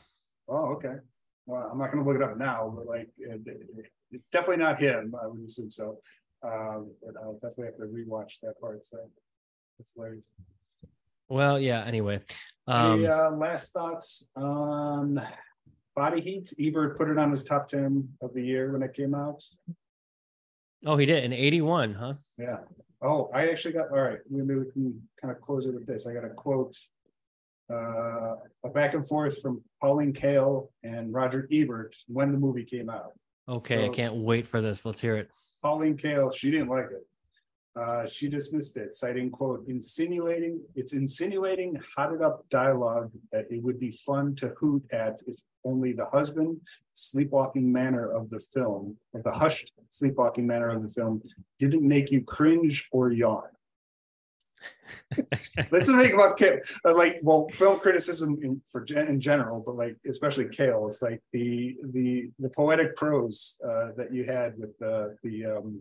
Oh, okay. Well, I'm not going to look it up now, but like, it, it- it's definitely not him. I would assume so. Um, but I'll definitely have to rewatch that part. So it's hilarious. Well, yeah. Anyway, um, Any uh, last thoughts on Body Heat? Ebert put it on his top ten of the year when it came out. oh, he did in '81, huh? Yeah. Oh, I actually got, all right, maybe we can kind of close it with this. I got a quote. Uh, a back and forth from Pauline Kael and Roger Ebert when the movie came out. Okay, I can't wait for this. Let's hear it. Pauline Kael, she didn't like it. Uh, she dismissed it, citing quote, insinuating, it's insinuating hotted up dialogue that it would be fun to hoot at if only the husband sleepwalking manner of the film, or the hushed sleepwalking manner of the film didn't make you cringe or yawn. That's the thing about Kael, uh, like, well, film criticism in for gen- in general, but like especially Kael, it's like the the the poetic prose uh, that you had with the the um,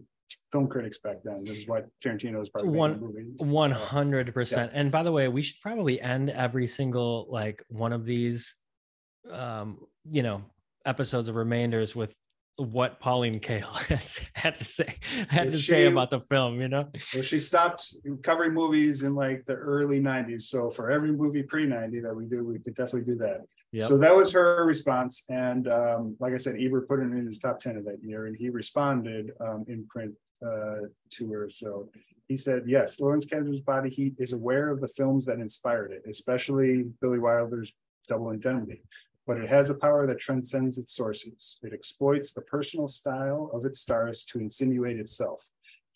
film critics back then. This is why Tarantino was probably One-. One hundred percent. And by the way, we should probably end every single like one of these, um, you know, episodes of remainders with what Pauline Kael had to say had Is to say about the film. You know, Well, she stopped covering movies in like the early '90s. So for every movie pre '90 that we do, we could definitely do that. Yep. So that was her response, and um, like I said, Ebert put it in his top ten of that year, and he responded um, in print uh, to her. So he said, "Yes, Lawrence Kasdan's Body Heat is aware of the films that inspired it, especially Billy Wilder's Double Indemnity." But it has a power that transcends its sources. It exploits the personal style of its stars to insinuate itself.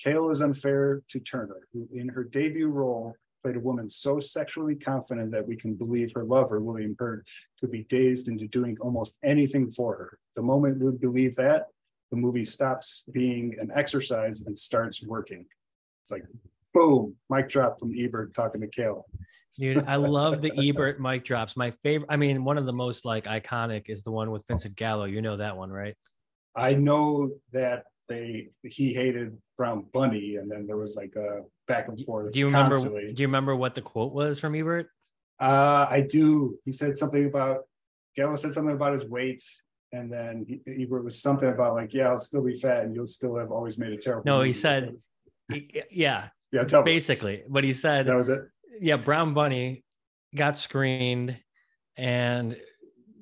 Kael is unfair to Turner, who in her debut role played a woman so sexually confident that we can believe her lover, William Hurt, could be dazed into doing almost anything for her. The moment we believe that, the movie stops being an exercise and starts working. It's like, boom, mic drop from Ebert talking to Kael. dude, I love the Ebert mic drops. My favorite. I mean, one of the most like iconic is the one with Vincent Gallo. You know that one, right? I know that they he hated Brown Bunny, and then there was like a back and forth. Do you remember? constantly. Do you remember what the quote was from Ebert? Uh, I do. He said something about Gallo said something about his weight, and then he, was something about like, yeah, I'll still be fat, and you'll still have always made a terrible. No, he movie." said- Yeah, yeah, tell me. basically. But he said That was it. yeah, Brown Bunny got screened and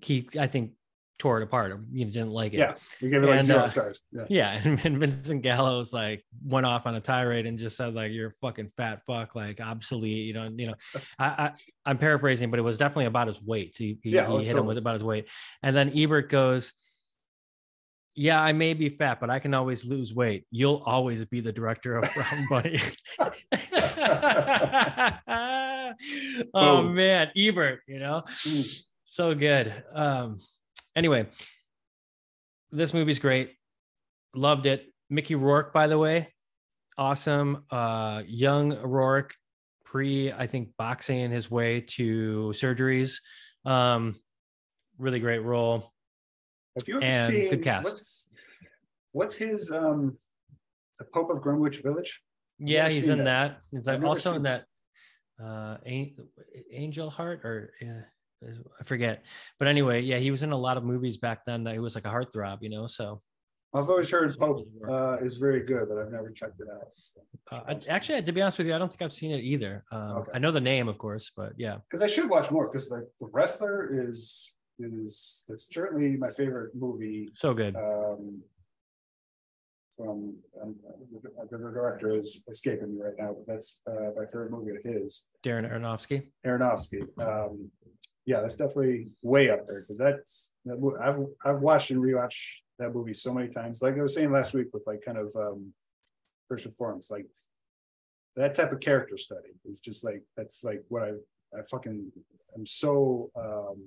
he, I think, tore it apart. or, You know, didn't like it. Yeah. We gave it like And, zero uh, stars. Yeah. Yeah. And, and Vincent Gallo's like went off on a tirade and just said, like, you're a fucking fat fuck, like obsolete. You know, you know, I, I I'm paraphrasing, but it was definitely about his weight. He, he, Yeah, he oh, hit him with about his weight. And then Ebert goes, Yeah, I may be fat, but I can always lose weight. You'll always be the director of Brown Bunny. oh Boom. man, Ebert, you know, so good. Um, anyway, this movie's great. Loved it. Mickey Rourke, by the way, awesome. Uh, young Rourke, pre, I think, boxing in his way to surgeries. Um, really great role. Have you ever And seen good cast. What's, what's his um the Pope of Greenwich Village? Yeah, he's in that. that. He's like also in that uh Angel Heart or yeah, I forget. But anyway, yeah, he was in a lot of movies back then that he was like a heartthrob, you know. So I've always heard Pope uh, is very good, but I've never checked it out. uh, I- actually, to be honest with you, I don't think I've seen it either. Um, Okay. I know the name, of course, but yeah, because I should watch more because the, the wrestler is is it's certainly my favorite movie so good. um from um, the, the director is escaping me right now but that's uh my favorite movie of his Darren Aronofsky. Aronofsky um yeah that's definitely way up there because that's that, I've I've watched and rewatched that movie so many times like I was saying last week with like kind of um First Reformed like that type of character study is just like that's like what I I fucking I'm so um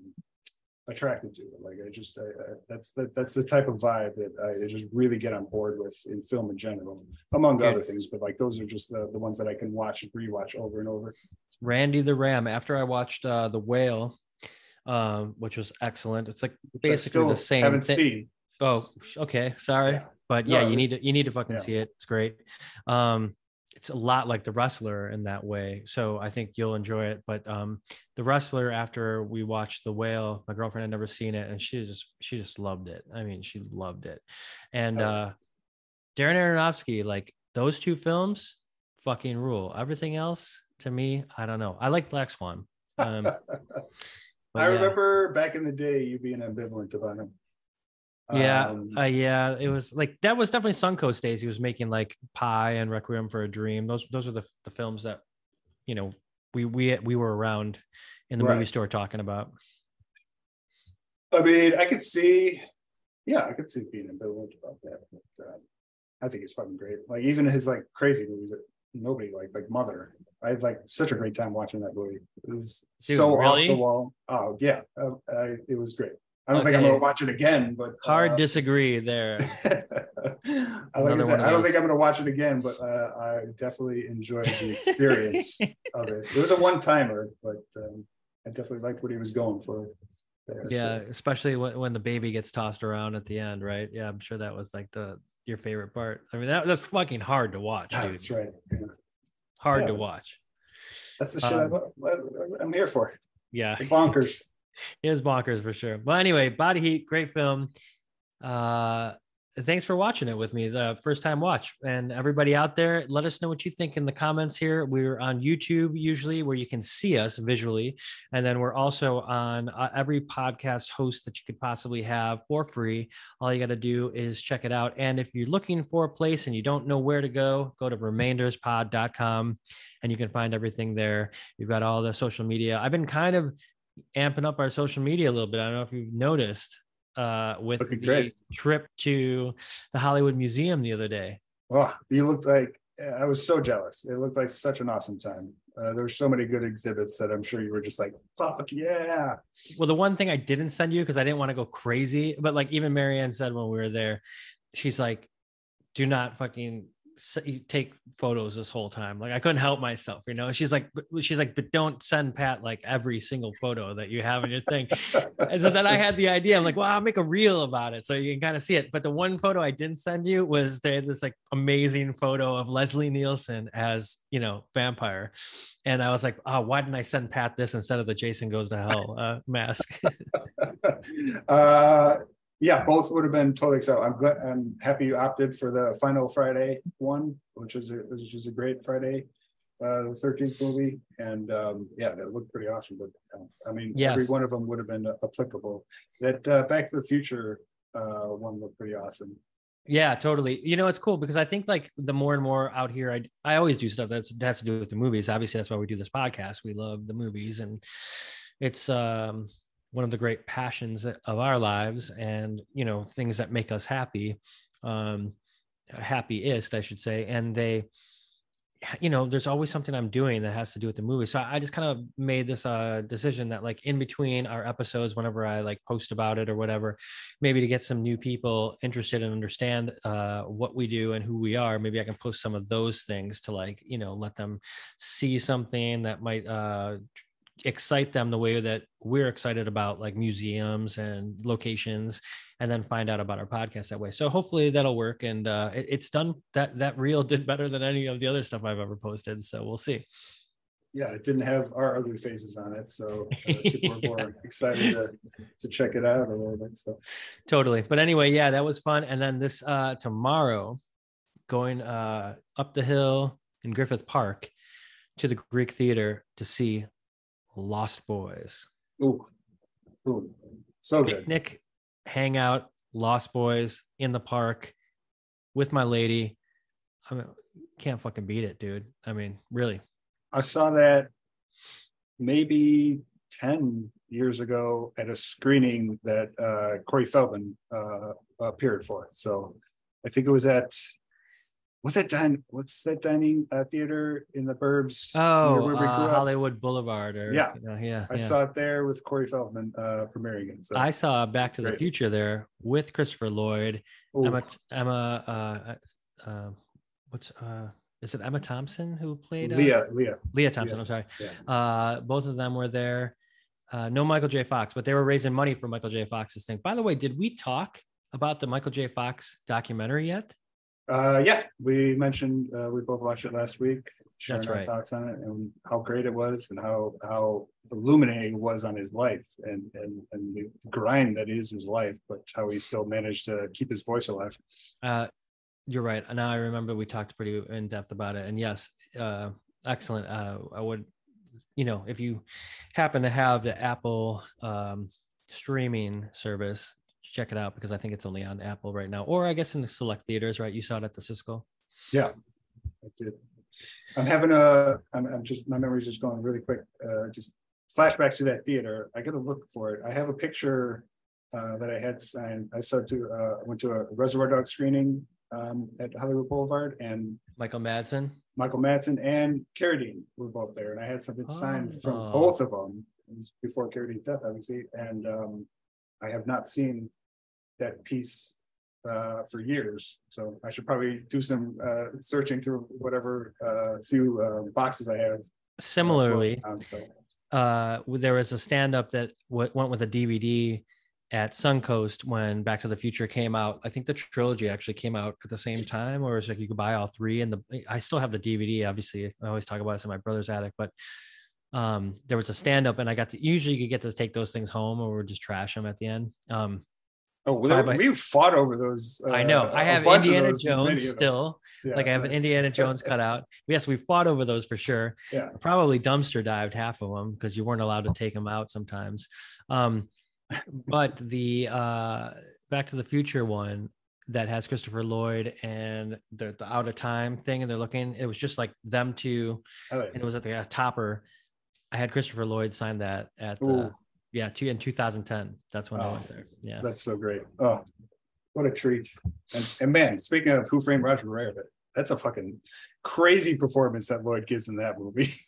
attracted to. Like I just I, I, that's the that's the type of vibe that I just really get on board with in film in general, among Yeah. other things. But like those are just the the ones that I can watch and rewatch over and over. Randy the Ram. After I watched uh, The Whale, um, which was excellent. It's like basically the same Haven't thing. seen. Oh, okay. Sorry. Yeah. But yeah, I you need to you need to fucking Yeah. see it. It's great. Um, it's a lot like the wrestler in that way. So I think you'll enjoy it. But um, the wrestler, after we watched the whale, my girlfriend had never seen it, and she just she just loved it. I mean, she loved it. And Oh. uh Darren Aronofsky, like those two films fucking rule. Everything else to me, I don't know. I like Black Swan. Um, I yeah. remember back in the day you being ambivalent about him. Yeah, Um, uh, yeah, it was like that was definitely Suncoast days. He was making like Pi and Requiem for a Dream. Those those are the the films that you know we we we were around in the movie store talking about. I mean, I could see, yeah, I could see being ambivalent about that. But, uh, I think it's fucking great. Like even his like crazy movies nobody like like Mother. I had like such a great time watching that movie. It was Dude, so really? off the wall. Oh yeah, uh, I, it was great. I don't think I'm gonna watch it again, but Hard uh, disagree there. I- like I said, I don't think I'm gonna watch it again, but uh, I definitely enjoyed the experience of it. It was a one timer, but um, I definitely liked what he was going for. There, Yeah, so. especially when, when the baby gets tossed around at the end, right? Yeah, I'm sure that was like the your favorite part. I mean, that, that's fucking hard to watch, Ah, dude. that's right. Yeah. Hard Yeah. to watch. That's the shit Um, I, I'm here for. Yeah, Bonkers. it is bonkers for sure. Well, anyway, Body Heat, great film. Uh, thanks for watching it with me, the first time watch. And everybody out there, let us know what you think in the comments here. We're on YouTube usually, where you can see us visually, and then we're also on uh, every podcast host that you could possibly have for free. All you got to do is check it out. And if you're looking for a place and you don't know where to go, go to remainderspod.com and you can find everything there. You've got all the social media. I've been kind of amping up our social media a little bit. I don't know if you've noticed uh, with Looking the great. trip to the Hollywood Museum the other day. Oh, you looked like I was so jealous. It looked like such an awesome time. Uh, there were so many good exhibits that I'm sure you were just like, "Fuck yeah!" Well, the one thing I didn't send you because I didn't want to go crazy, but like even Marianne said when we were there, she's like, "Do not fucking take photos this whole time." Like I couldn't help myself, you know. She's like, she's like, but don't send Pat like every single photo that you have in your thing. And so then I had the idea. I'm like, well, I'll make a reel about it so you can kind of see it. But the one photo I didn't send you was they had this like amazing photo of Leslie Nielsen as you know vampire, and I was like, oh, why didn't I send Pat this instead of the Jason Goes to Hell uh, mask? uh, yeah, both would have been totally excited. I'm glad. I'm happy you opted for the final Friday one, which is a, which is a great Friday, uh, the 13th movie, and um, yeah, that looked pretty awesome. But uh, I mean, Yeah. every one of them would have been applicable. That uh, Back to the Future uh, one looked pretty awesome. Yeah, totally. You know, it's cool because I think like the more and more out here, I I always do stuff that's that has to do with the movies. Obviously, that's why we do this podcast. We love the movies, and it's um one of the great passions of our lives, and you know things that make us happy, um, happiest, I should say. And they, you know, there's always something I'm doing that has to do with the movie. So I just kind of made this uh decision that like in between our episodes, whenever I like post about it or whatever, maybe to get some new people interested and understand uh, what we do and who we are maybe i can post some of those things to like you know let them see something that might uh, excite them the way that we're excited about like museums and locations and then find out about our podcast that way. So hopefully that'll work and uh, it- it's done that that reel did better than any of the other stuff i've ever posted so we'll see. Yeah, it didn't have our ugly faces on it, so uh, people were more excited to, to check it out a little bit. So. Totally but anyway yeah that was fun and then this uh tomorrow going uh up the hill in griffith park to the greek theater to see lost boys. Ooh, ooh, so good. picnic hangout lost boys in the park with my lady. I mean can't fucking beat it dude. I mean really. I saw that maybe 10 years ago at a screening that uh, Corey Feldman uh, appeared for. So I think it was at what's that dine what's that dining uh, theater in the burbs oh uh, hollywood boulevard or Yeah. you know, yeah I yeah. saw it there with Corey Feldman uh, premiering it. So I saw Back to the Future there with Christopher Lloyd, Ooh, Emma, Emma, uh, uh, what's uh, is it Emma Thompson who played uh, Lea, Lea. Lea Thompson? Yeah. I'm sorry. Yeah. Uh, both of them were there. Uh, no Michael J. Fox, but they were raising money for Michael J. Fox's thing. By the way, did we talk about the Michael J. Fox documentary yet? Uh, yeah, we mentioned uh, we both watched it last week. Sharing That's our right. thoughts on it and how great it was and how how illuminating it was on his life and and and the grind that is his life, but how he still managed to keep his voice alive. Uh, you're right. Now I remember we talked pretty in depth about it, and yes, uh, excellent. Uh, I would, you know, if you happen to have the Apple um, streaming service, check it out because I think it's only on Apple right now, or I guess in the select theaters. Right, you saw it at the Cisco. Yeah, I did. I'm having a. I'm, I'm just my memory's just going really quick. Uh, just flashbacks to that theater. I got to look for it. I have a picture uh, that I had signed. I saw to uh, went to a Reservoir Dog screening um, at Hollywood Boulevard, and Michael Madsen. Michael Madsen and Carradine were both there, and I had something signed from Oh. both of them before Carradine's death, obviously. And um, I have not seen that piece uh, for years, so I should probably do some uh, searching through whatever uh, few uh, boxes I have. uh, Similarly, so. uh, there was a stand up that w- went with a DVD at Suncoast when Back to the Future came out. I think the trilogy actually came out at the same time, or it's like you could buy all three. And the I still have the DVD. Obviously, I always talk about it in my brother's attic, but um, there was a stand up, and I got to usually you get to take those things home, or just trash them at the end. Um, Oh, well, we fought over those. I uh, know I have Indiana Jones still. Yeah, like I have an. Indiana Jones cut out. Yes, we fought over those for sure. Yeah. Probably dumpster dived half of them because you weren't allowed to take them out sometimes. Um, but the uh, Back to the Future one that has Christopher Lloyd and the, the out of time thing, and they're looking. It was just like them two, I like and it. it was at the uh, topper. I had Christopher Lloyd sign that at the Ooh. yeah, two, in 2010. That's when I Oh, went there. Yeah. That's so great. Oh, what a treat. And, and man, speaking of Who Framed Roger Rabbit, that's a fucking crazy performance that Lloyd gives in that movie.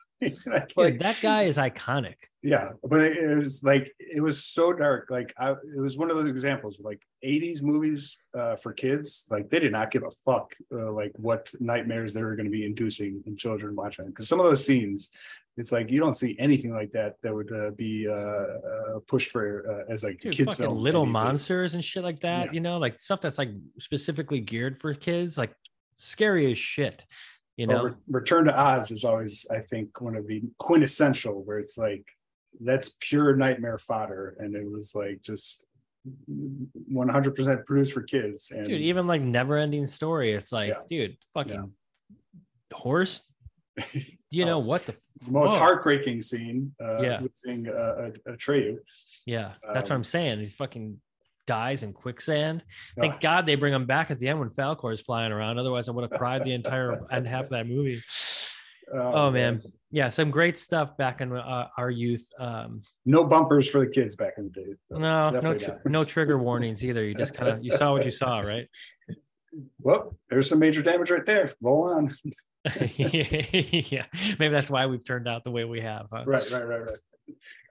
Like, that guy is iconic. yeah, but it, it was like, it was so dark. Like, I, it was one of those examples like 80s movies uh, for kids. Like, they did not give a fuck, uh, like, what nightmares they were going to be inducing in children watching. Because some of those scenes, it's like you don't see anything like that that would uh, be uh, uh, pushed for uh, as like Dude, kids film. little monsters and shit like that, Yeah. you know, like stuff that's like specifically geared for kids, like scary as shit, you know. Re- Return to Oz is always, I think, one of the quintessential where it's like that's pure nightmare fodder, and it was like just one hundred percent produced for kids. And dude, even like never ending story, it's like, Yeah. dude, fucking horse, you know Oh. what the the most heartbreaking scene. Uh, Yeah. losing uh, a, Atreyu. yeah, that's what Um, I'm saying. He's fucking dies in quicksand. Thank Oh, God they bring him back at the end when Falkor is flying around. Otherwise, I would have cried the entire end half of that movie. Oh man, yeah, some great stuff back in uh, our youth. Um, no bumpers for the kids back in the day. So no, no, tr- no trigger warnings either. You just kind of you saw what you saw, right? Well, there's some major damage right there. Roll on. yeah, maybe that's why we've turned out the way we have. Huh? Right, right, right, right.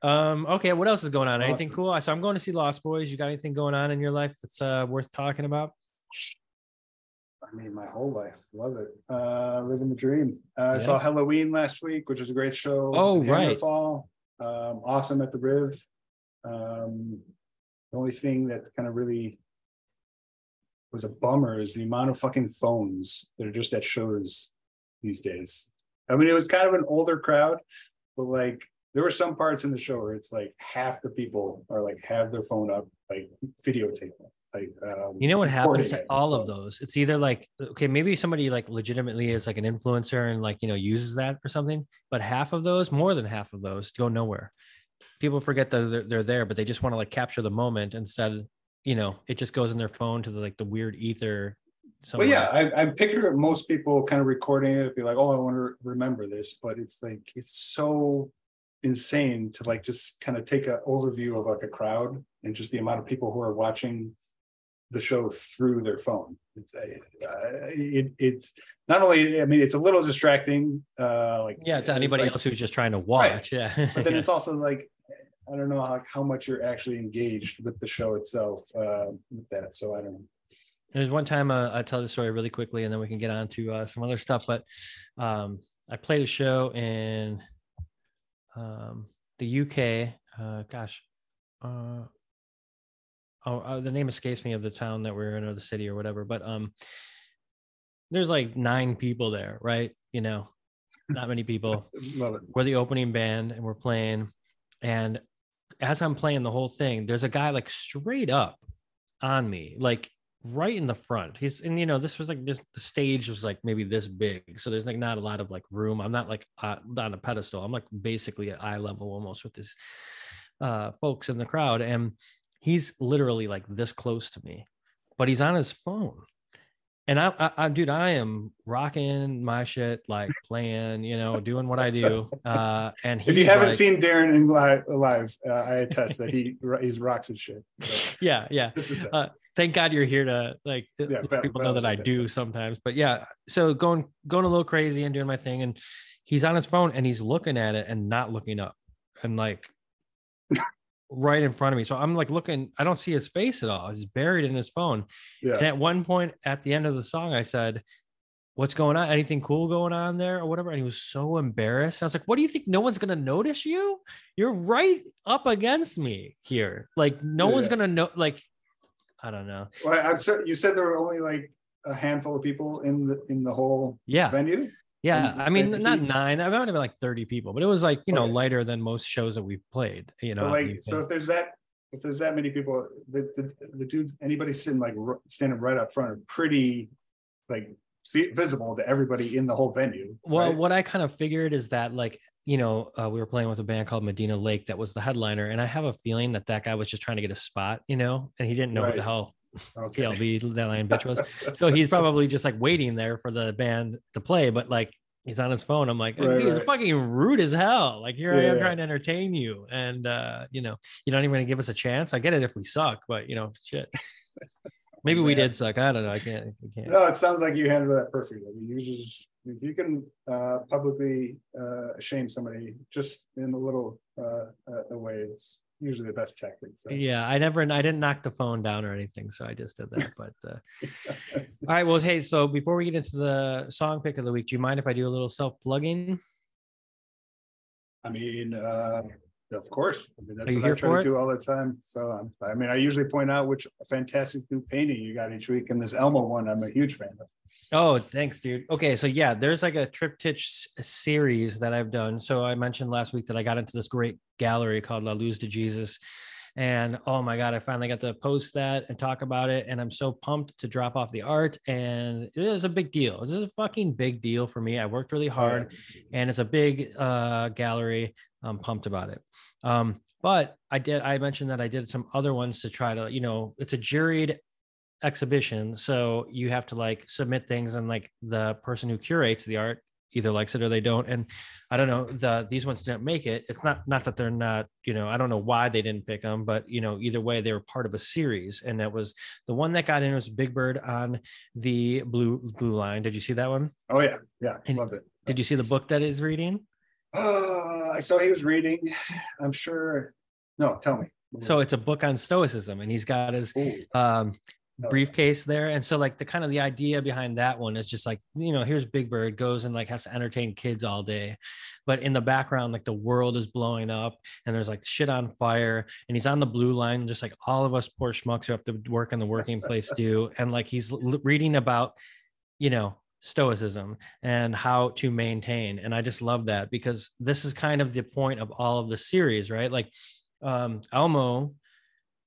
Um. Okay. What else is going on? Anything Awesome. cool? So I'm going to see Lost Boys. You got anything going on in your life that's uh, worth talking about? I mean, my whole life, love it. Uh, living the dream. Uh, I saw Halloween last week, which was a great show. Oh, in right. Fall, um, awesome at the Riv. Um, the only thing that kind of really was a bummer is the amount of fucking phones that are just at shows these days. I mean, it was kind of an older crowd, but like there were some parts in the show where it's like half the people are like have their phone up, like videotaping. Like um, You know what happens to all of those? It's either like okay, maybe somebody like legitimately is like an influencer and like you know uses that or something, but half of those, more than half of those, go nowhere. People forget that they're, they're there, but they just want to like capture the moment instead. You know, it just goes in their phone to the like the weird ether. But yeah, I, I picture most people kind of recording it, be like, oh, I want to remember this, but it's like it's so insane to like just kind of take an overview of like a crowd and just the amount of people who are watching the show through their phone. It's uh, it, it's not only I mean it's a little distracting, uh, like yeah, to anybody like- else who's just trying to watch. Yeah, but then it's also like I don't know how, how much you're actually engaged with the show itself uh, with that. So I don't know. There's one time uh, I tell the story really quickly, and then we can get on to uh, some other stuff. But um, I played a show in um, the UK. Uh, gosh, uh, oh, uh, the name escapes me of the town that we're in or the city or whatever. But um, there's like nine people there, right? You know, not many people we're the opening band and we're playing and as i'm playing the whole thing there's a guy like straight up on me like right in the front. He's and you know this was like just the stage was like maybe this big, so there's like not a lot of like room. I'm not like uh, on a pedestal. I'm like basically at eye level almost with this uh, folks in the crowd, and he's literally like this close to me, but he's on his phone. And I, I, I, dude, I am rocking my shit, like playing, you know, doing what I do. Uh, and if you haven't like, seen Darren in live, live uh, I attest that he he's rocks his shit. So. Yeah, yeah. Thank God you're here to like yeah, people know that I do sometimes. But yeah, so going going a little crazy and doing my thing, and he's on his phone and he's looking at it and not looking up, and like right in front of me. So I'm like looking, I don't see his face at all. He's buried in his phone. Yeah. And at one point at the end of the song, I said, What's going on? Anything cool going on there or whatever? And he was so embarrassed. I was like, What do you think? No one's gonna notice you? You're right up against me here. Like, no yeah. one's gonna know. Like, I don't know. Well, I'm so, you said there were only like a handful of people in the in the whole yeah. venue. Yeah, and, I mean, not he, nine. I might have been like thirty people, but it was like you know lighter than most shows that we've played. You know, like so if there's that if there's that many people, the the, the dudes, anybody sitting like standing right up front are pretty like see visible to everybody in the whole venue. Well, right? what I kind of figured is that like you know uh, we were playing with a band called Medina Lake that was the headliner, and I have a feeling that that guy was just trying to get a spot, you know, and he didn't know right. who the hell okay. KLB that line bitch was. so he's probably just like waiting there for the band to play, but like he's on his phone. I'm like, right, dude, right. it's fucking rude as hell. Like here yeah, I am yeah. trying to entertain you. And uh, you know, you don't even gonna give us a chance. I get it if we suck, but you know, shit. Maybe we did suck. I don't know. I can't. I can't. No, it sounds like you handled that perfectly. You just if you can uh, publicly uh, shame somebody just in a little uh, a way, it's usually the best tactic. So. Yeah, I never, I didn't knock the phone down or anything, so I just did that. But uh, all right, well, hey, so before we get into the song pick of the week, do you mind if I do a little self plugging? I mean, uh, of course. I mean, that's what I try to it? do all the time. So, um, I mean, I usually point out which fantastic new painting you got each week, and this Elmo one, I'm a huge fan of. Oh, thanks, dude. Okay, so yeah, there's like a triptych series that I've done. So I mentioned last week that I got into this great gallery called La Luz de Jesus. And oh my God, I finally got to post that and talk about it. And I'm so pumped to drop off the art. And it is a big deal. This is a fucking big deal for me. I worked really hard and it's a big uh, gallery. I'm pumped about it. Um, but I did, I mentioned that I did some other ones to try to, you know, it's a juried exhibition. So you have to like submit things and like the person who curates the art either likes it or they don't. And I don't know, the these ones didn't make it. It's not not that they're not, you know, I don't know why they didn't pick them, but you know, either way, they were part of a series. And that was the one that got in was Big Bird on the blue blue line. Did you see that one? Oh yeah, yeah, and loved it. Did you see the book that is reading? Uh, I saw he was reading. I'm sure. No, tell me. So it's a book on stoicism, and he's got his um, briefcase there. And so, like the kind of the idea behind that one is just like you know, here's Big Bird goes and like has to entertain kids all day, but in the background, like the world is blowing up, and there's like shit on fire, and he's on the blue line, just like all of us poor schmucks who have to work in the working place do, and like he's l- reading about, you know, stoicism and how to maintain and i just love that because this is kind of the point of all of the series right? Like um elmo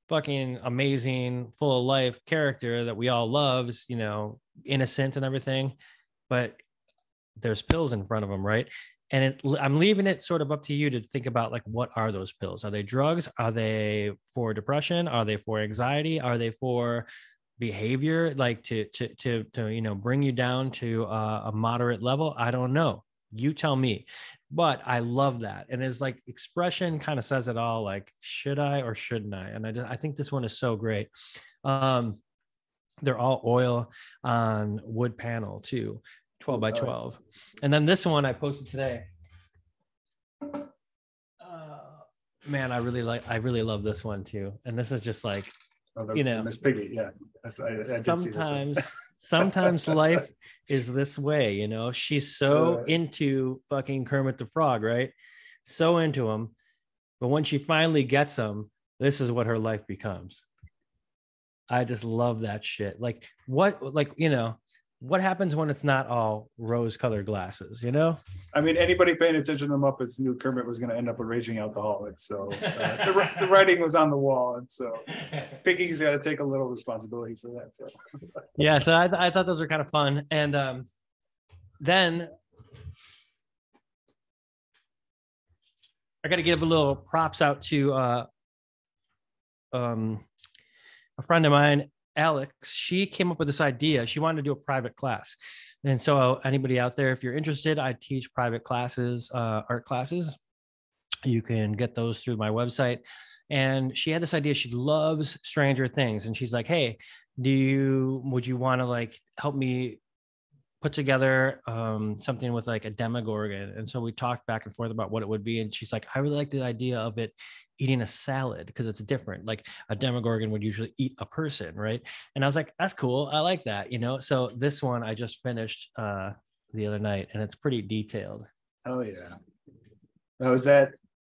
fucking amazing full of life character that we all loves you know innocent and everything but there's pills in front of him right? And it, i'm leaving it sort of up to you to think about like what are those pills? Are they drugs? Are they for depression? Are they for anxiety? Are they for behavior like to to to to you know bring you down to a moderate level i don't know. You tell me. But i love that. And it's like expression kind of says it all like should i or shouldn't i? And i, just, I think this one is so great. Um they're all oil on wood panel too 12 by 12 and then this one i posted today. Uh, man i really like i really love this one too. And this is just like Oh, the, you know, Miss Piggy. Yeah. I, I sometimes, sometimes life is this way. You know, she's so uh, into fucking Kermit the Frog, right? So into him, but when she finally gets him, this is what her life becomes. I just love that shit. Like what, like you know, what happens when it's not all rose colored glasses, you know? I mean, anybody paying attention to the Muppets knew Kermit was going to end up a raging alcoholic. So uh, the, the writing was on the wall. And so Piggy's got to take a little responsibility for that. So, yeah. So I, I thought those were kind of fun. And um, then I got to give a little props out to uh, um, a friend of mine, Alex. She came up with this idea. She wanted to do a private class. And so, anybody out there, if you're interested, I teach private classes, uh, art classes. You can get those through my website. And she had this idea. She loves Stranger Things. And she's like, hey, do you, would you want to like help me put together um, something with like a demogorgon. And so we talked back and forth about what it would be. And she's like, I really like the idea of it eating a salad because it's different. Like a demogorgon would usually eat a person, right? And I was like, that's cool. I like that, you know? So this one I just finished uh, the other night and it's pretty detailed. Oh, yeah. Oh, is that,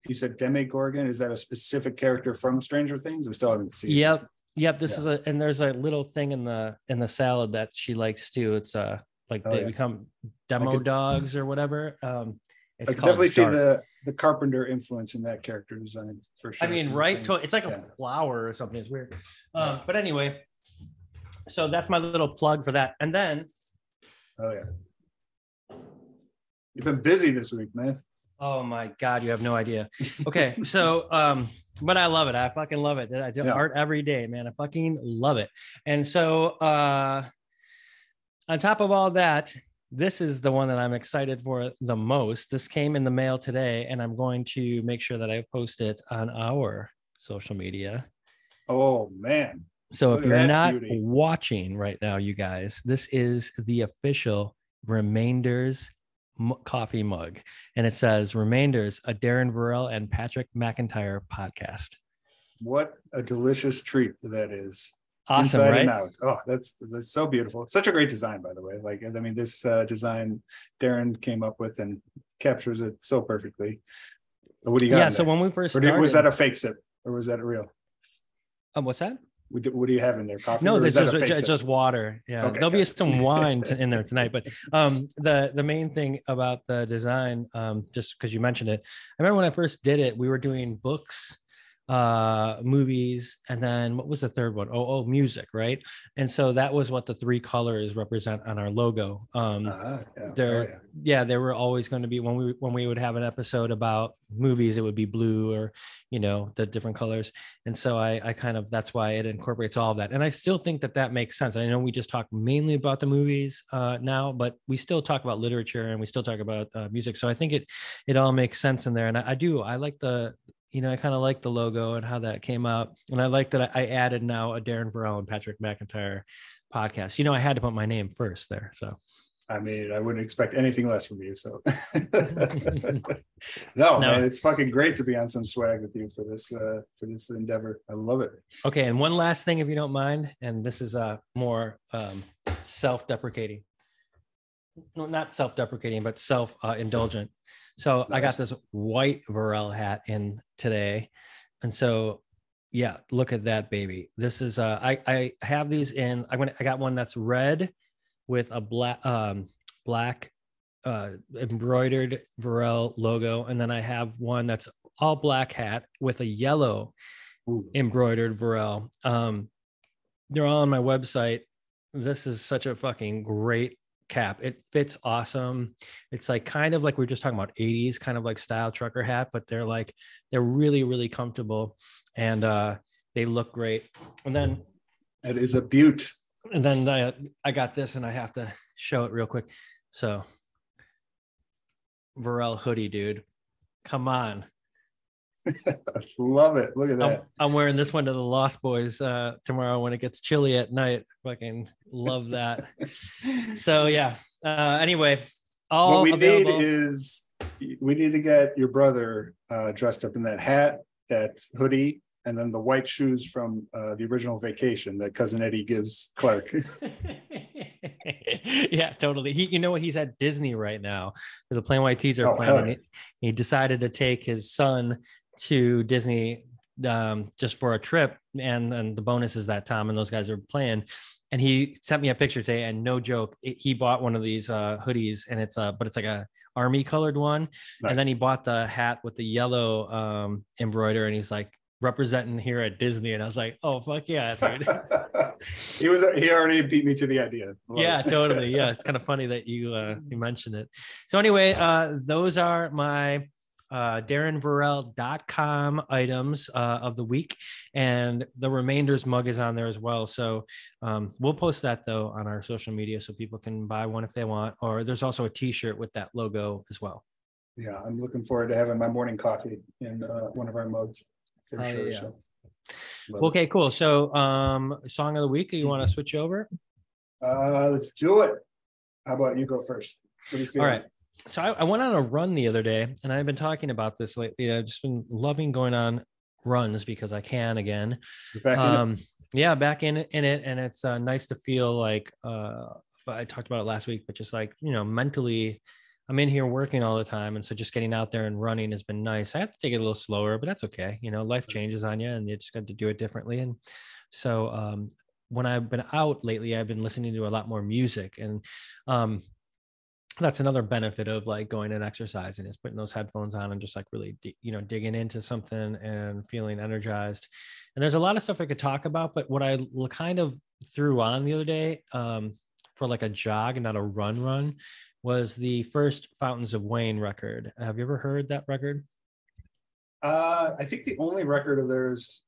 you said demogorgon? Is that a specific character from Stranger Things? I still haven't seen Yep. It. Yep. This yeah. is a, and there's a little thing in the, in the salad that she likes too. It's a, uh, like oh, they yeah. become demo could, dogs or whatever. Um, I definitely see the the Carpenter influence in that character design for sure. I mean, right? To, it's like yeah. a flower or something. It's weird. Um, but anyway, so that's my little plug for that. And then, oh yeah, you've been busy this week, man. Oh my god, you have no idea. Okay, so um, but I love it. I fucking love it. I do yeah. art every day, man. I fucking love it. And so uh on top of all that, this is the one that I'm excited for the most. This came in the mail today, and I'm going to make sure that I post it on our social media. Oh, man. So Look if you're not beauty. watching right now, you guys, this is the official Remainders coffee mug. And it says Remainders, a Darren Vorel and Patrick McIntyre podcast. What a delicious treat that is awesome right out. oh that's that's so beautiful such a great design by the way like i mean this uh, design darren came up with and captures it so perfectly what do you got yeah so when we first started, was that a fake sip or was that real um, what's that what do you have in there? Coffee? No, this is just, just, water. Yeah, okay, there'll be some wine in there tonight. But um, the the main thing about the design, um, just because you mentioned it, I remember when I first did it, we were doing books uh movies and then what was the third one? Oh, oh music right? And so that was what the three colors represent on our logo. Um uh, yeah. there oh, yeah. yeah there were always going to be when we when we would have an episode about movies it would be blue or you know the different colors. And so i i kind of that's why it incorporates all of that. And i still think that that makes sense. I know we just talk mainly about the movies uh now but we still talk about literature and we still talk about uh, music. So i think it it all makes sense in there. And I, I do i like the you know, I kind of like the logo and how that came out. And I like that I added now a Darren Vorel and Patrick McIntyre podcast. You know, I had to put my name first there. So I mean, I wouldn't expect anything less from you. So no, no, man, it's fucking great to be on some swag with you for this uh for this endeavor. I love it. Okay, and one last thing, if you don't mind, and this is uh more um self-deprecating. No, not self-deprecating, but self-indulgent. Uh, so nice. I got this white Vorel hat in today. And so yeah, look at that baby. This is uh I I have these in I went I got one that's red with a black um black uh embroidered Vorel logo and then I have one that's all black hat with a yellow Ooh. embroidered Vorel. Um they're all on my website. This is such a fucking great cap. It fits awesome. It's like kind of like we are just talking about 80s kind of like style trucker hat, but they're like they're really really comfortable and uh they look great. And then it is a beaut. And then I I got this and I have to show it real quick. So Vorel hoodie, dude. Come on. I love it. Look at that. I'm, I'm, wearing this one to the Lost Boys uh, tomorrow when it gets chilly at night. Fucking love that. so yeah. Uh, anyway, all what we available. need is we need to get your brother uh, dressed up in that hat, that hoodie, and then the white shoes from uh, the original Vacation that cousin Eddie gives Clark. yeah, totally. He, you know what? He's at Disney right now. There's a plain white teaser oh, playing. He, he decided to take his son to Disney um, just for a trip, and and the bonus is that Tom and those guys are playing. and he sent me a picture today and no joke it, he bought one of these uh, hoodies and it's a but it's like a army colored one. Nice. and then he bought the hat with the yellow um embroider and he's like representing here at disney. And i was like oh fuck yeah dude. He was he already beat me to the idea. Yeah totally. Yeah it's kind of funny that you uh you mentioned it. So anyway uh those are my uh, darrenvorel.com items uh, of the week, and the remainders mug is on there as well. So um, we'll post that though on our social media so people can buy one if they want. Or there's also a T-shirt with that logo as well. Yeah, I'm looking forward to having my morning coffee in uh, one of our mugs for sure. Yeah. So. Okay, cool. So, um, song of the week. Do you want to switch over? Uh, let's do it. How about you go first? All right so I, I, went on a run the other day and I've been talking about this lately. I've just been loving going on runs because I can again. Um, yeah, back in in it. And it's uh, nice to feel like uh, I talked about it last week, but just like, you know, mentally I'm in here working all the time. And so just getting out there and running has been nice. I have to take it a little slower, but that's okay. You know, life changes on you and you just got to do it differently. And so um, when I've been out lately, I've been listening to a lot more music and um, that's another benefit of like going and exercising is putting those headphones on and just like really you know digging into something and feeling energized. And there's a lot of stuff i could talk about but what i kind of threw on the other day um, for like a jog and not a run run was the first fountains of wayne record. Have you ever heard that record? Uh, i think the only record of theirs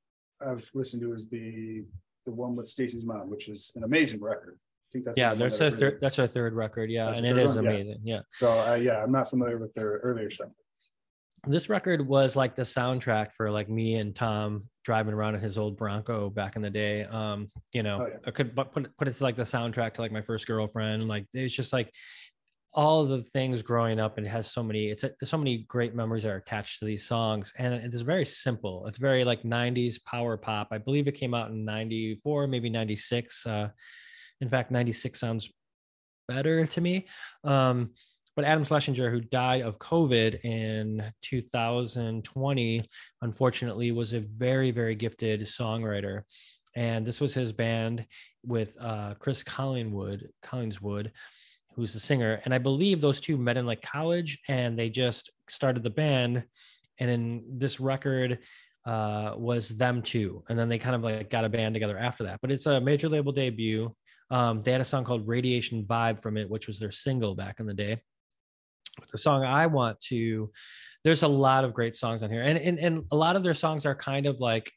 i've listened to is the the one with stacy's mom which is an amazing record think that's yeah, that's a third. That's our third record. Yeah, that's and it is one? amazing. Yeah. yeah. So uh, yeah, I'm not familiar with their earlier stuff. This record was like the soundtrack for like me and Tom driving around in his old Bronco back in the day. Um, you know, oh, yeah. I could put put it to like the soundtrack to like my first girlfriend. Like it's just like all the things growing up and it has so many it's a, so many great memories are attached to these songs and it's very simple it's very like 90s power pop i believe it came out in 94 maybe 96 uh in fact, 96 sounds better to me. Um, but Adam Schlesinger, who died of COVID in 2020, unfortunately, was a very, very gifted songwriter. And this was his band with uh, Chris Collingwood, Collingswood, who's the singer. And I believe those two met in like college and they just started the band. And in this record, uh, was them two, and then they kind of like got a band together after that. But it's a major label debut. Um, they had a song called Radiation Vibe from it, which was their single back in the day. But the song I want to, there's a lot of great songs on here. And, and, and a lot of their songs are kind of like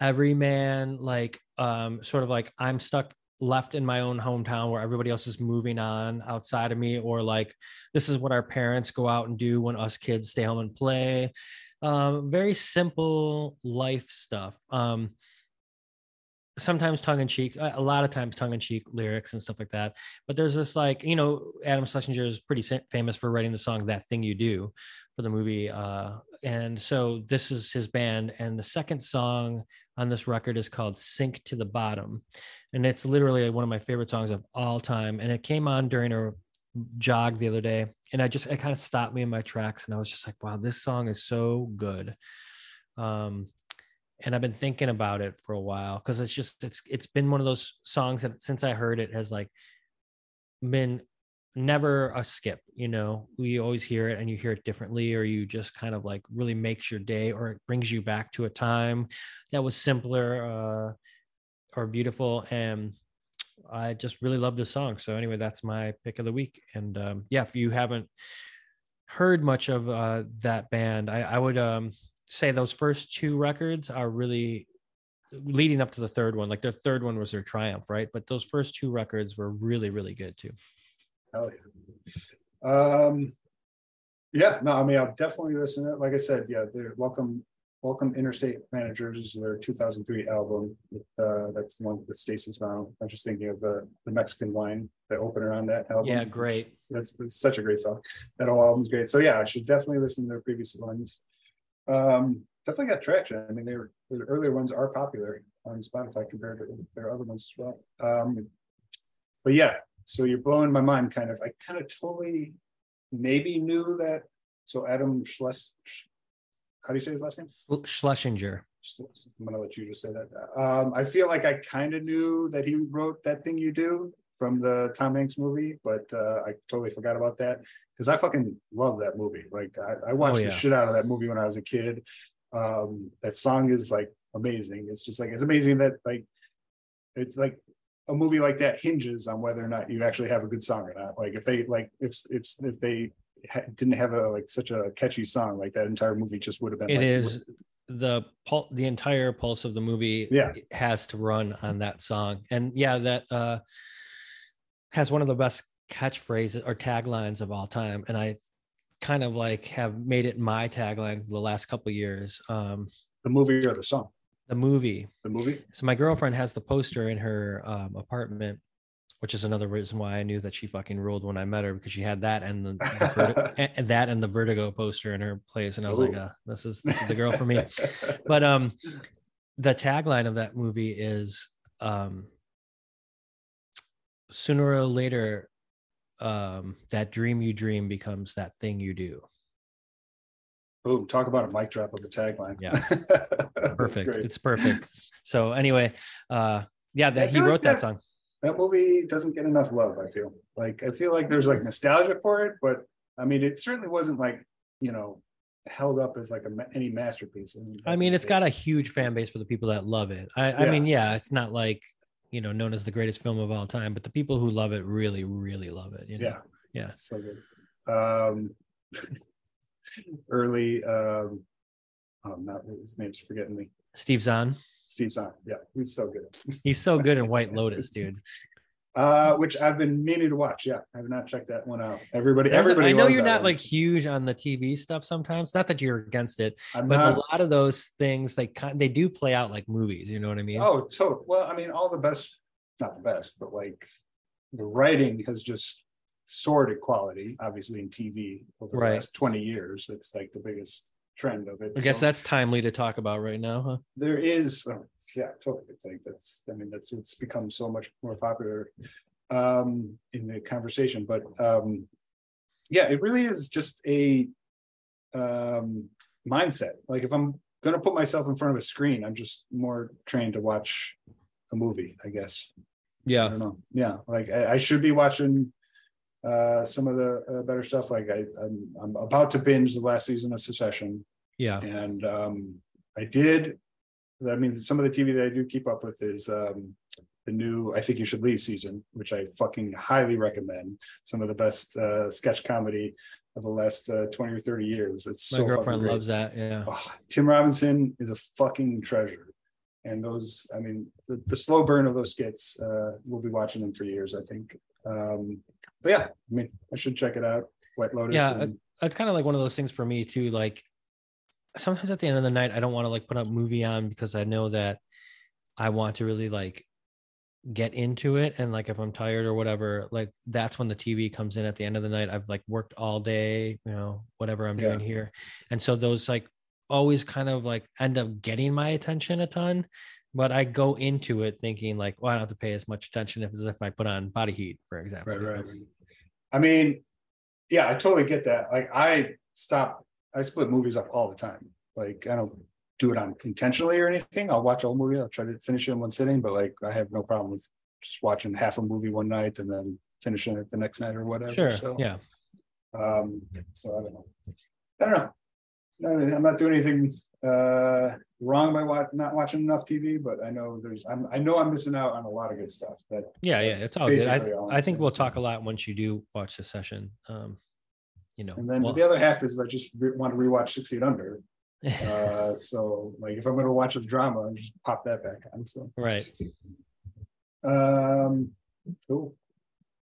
every man, like um, sort of like I'm stuck left in my own hometown where everybody else is moving on outside of me, or like this is what our parents go out and do when us kids stay home and play. Um, very simple life stuff. Um, sometimes tongue in cheek, a lot of times tongue in cheek lyrics and stuff like that. But there's this like, you know, Adam Schlesinger is pretty famous for writing the song "That Thing You Do" for the movie, uh, and so this is his band. And the second song on this record is called "Sink to the Bottom," and it's literally one of my favorite songs of all time. And it came on during a jog the other day, and I just it kind of stopped me in my tracks, and I was just like, "Wow, this song is so good." Um, and I've been thinking about it for a while because it's just it's it's been one of those songs that since I heard it has like been never a skip you know? You always hear it and you hear it differently or you just kind of like really makes your day or it brings you back to a time that was simpler uh or beautiful and i just really love this song. So anyway that's my pick of the week and um yeah if you haven't heard much of uh that band i i would um say those first two records are really leading up to the third one. Like their third one was their triumph, right? But those first two records were really, really good too. Oh yeah. Um yeah, no, I mean I'll definitely listen to it. Like I said, yeah, they're welcome Welcome Interstate Managers is their 2003 album. With, uh, that's the one with Stacy's Mom. I'm just thinking of the, the Mexican wine, the opener on that album. Yeah, great. That's, that's such a great song. That whole album's great. So yeah, I should definitely listen to their previous ones. Um, definitely got traction. I mean, they were the earlier ones are popular on Spotify compared to their other ones as well. Um, but yeah, so you're blowing my mind kind of. I kind of totally maybe knew that. So Adam Schles, how do you say his last name? Schlesinger. I'm gonna let you just say that. Um, I feel like I kind of knew that he wrote that thing you do from the Tom Hanks movie, but uh, I totally forgot about that because I fucking love that movie. Like I, I watched Oh, yeah. the shit out of that movie when I was a kid. Um, that song is like amazing. It's just like it's amazing that like it's like a movie like that hinges on whether or not you actually have a good song or not. Like if they like if if if they ha- didn't have a like such a catchy song, like that entire movie just would have been. It like, is the pul- the entire pulse of the movie Yeah. has to run on that song. And yeah, that uh has one of the best catchphrases or taglines of all time. And I kind of like have made it my tagline for the last couple years. Um the movie or the song. the movie. The movie. So my girlfriend has the poster in her um, apartment, which is another reason why I knew that she fucking ruled when I met her because she had that and the, the that and the Vertigo poster in her place, and I was like, uh, "This is this is the girl for me." But um, the tagline of that movie is um, sooner or later, um, that dream you dream becomes that thing you do. Boom! Talk about a mic drop of a tagline. Yeah. Perfect. It's perfect. So anyway, uh, yeah, that he feel like wrote that that- song. that movie doesn't get enough love. I feel like I feel like there's like nostalgia for it, but I mean, it certainly wasn't like you know held up as like a any masterpiece. I mean, it's got a huge fan base for the people that love it. I, I mean, yeah, it's not like you know known as the greatest film of all time, but the people who love it really, really love it. You know? yeah, yeah. so good. Um, early, um, oh, not his name's forgetting me. Steve Zahn, Steve Zahn. Yeah, he's so good. he's so good in White Lotus, dude. Uh, which I've been meaning to watch. Yeah, I have not checked that one out. Everybody, There's everybody. I know you're not one. like huge on the TV stuff sometimes. Not that you're against it, I'm but not. a lot of those things they kind they do play out like movies. You know what I mean? Oh, so well, I mean, all the best, not the best, but like the writing has just soared in quality, obviously in TV over the Right. last 20 years. That's like the biggest trend of it. I guess So that's timely to talk about right now, huh? there is, oh, yeah, totally. It's like that's, I mean, that's it's become so much more popular um in the conversation, but um yeah, it really is just a um mindset. Like if I'm gonna put myself in front of a screen, I'm just more trained to watch a movie, I guess. Yeah. I don't know. Yeah, like I, I should be watching uh some of the uh, better stuff. Like I, I'm I'm about to binge the last season of Succession, yeah, and um I did. I mean, some of the TV that I do keep up with is um the new I think you should leave season, which I fucking highly recommend. Some of the best uh sketch comedy of the last uh, 20 or 30 years. It's my so girlfriend loves that. Yeah, Oh, Tim Robinson is a fucking treasure. And those, I mean, the, the slow burn of those skits, uh, we'll be watching them for years, I think. Um, but yeah, I mean, I should check it out. White Lotus. Yeah, and- it's kind of like one of those things for me too. Like sometimes at the end of the night, I don't want to like put a movie on because I know that I want to really like get into it. And like if I'm tired or whatever, like that's when the TV comes in at the end of the night. I've like worked all day, you know, whatever I'm Yeah. doing here. And so those like always kind of like end up getting my attention a ton. But I go into it thinking like, well, I don't have to pay as much attention if, as if I put on body heat, for example. right, right. I mean, yeah, I totally get that. Like I stop, I split movies up all the time. Like I don't do it on intentionally or anything. I'll watch a whole movie. I'll try to finish it in one sitting, but like I have no problem with just watching half a movie one night and then finishing it the next night or whatever. Sure. So, Yeah. Um, so I don't know. I don't know. I- I'm not doing anything uh wrong by wa- not watching enough TV, but I know there's I'm I know I'm missing out on a lot of good stuff that Yeah, yeah, it's all good. basically all I, I think we'll talk a lot once you do watch the session. Um, you know, and then well- the other half is I just re- want to rewatch Six Feet Under. Uh so like if I'm gonna watch a drama, I'll just pop that back on. So right. um cool.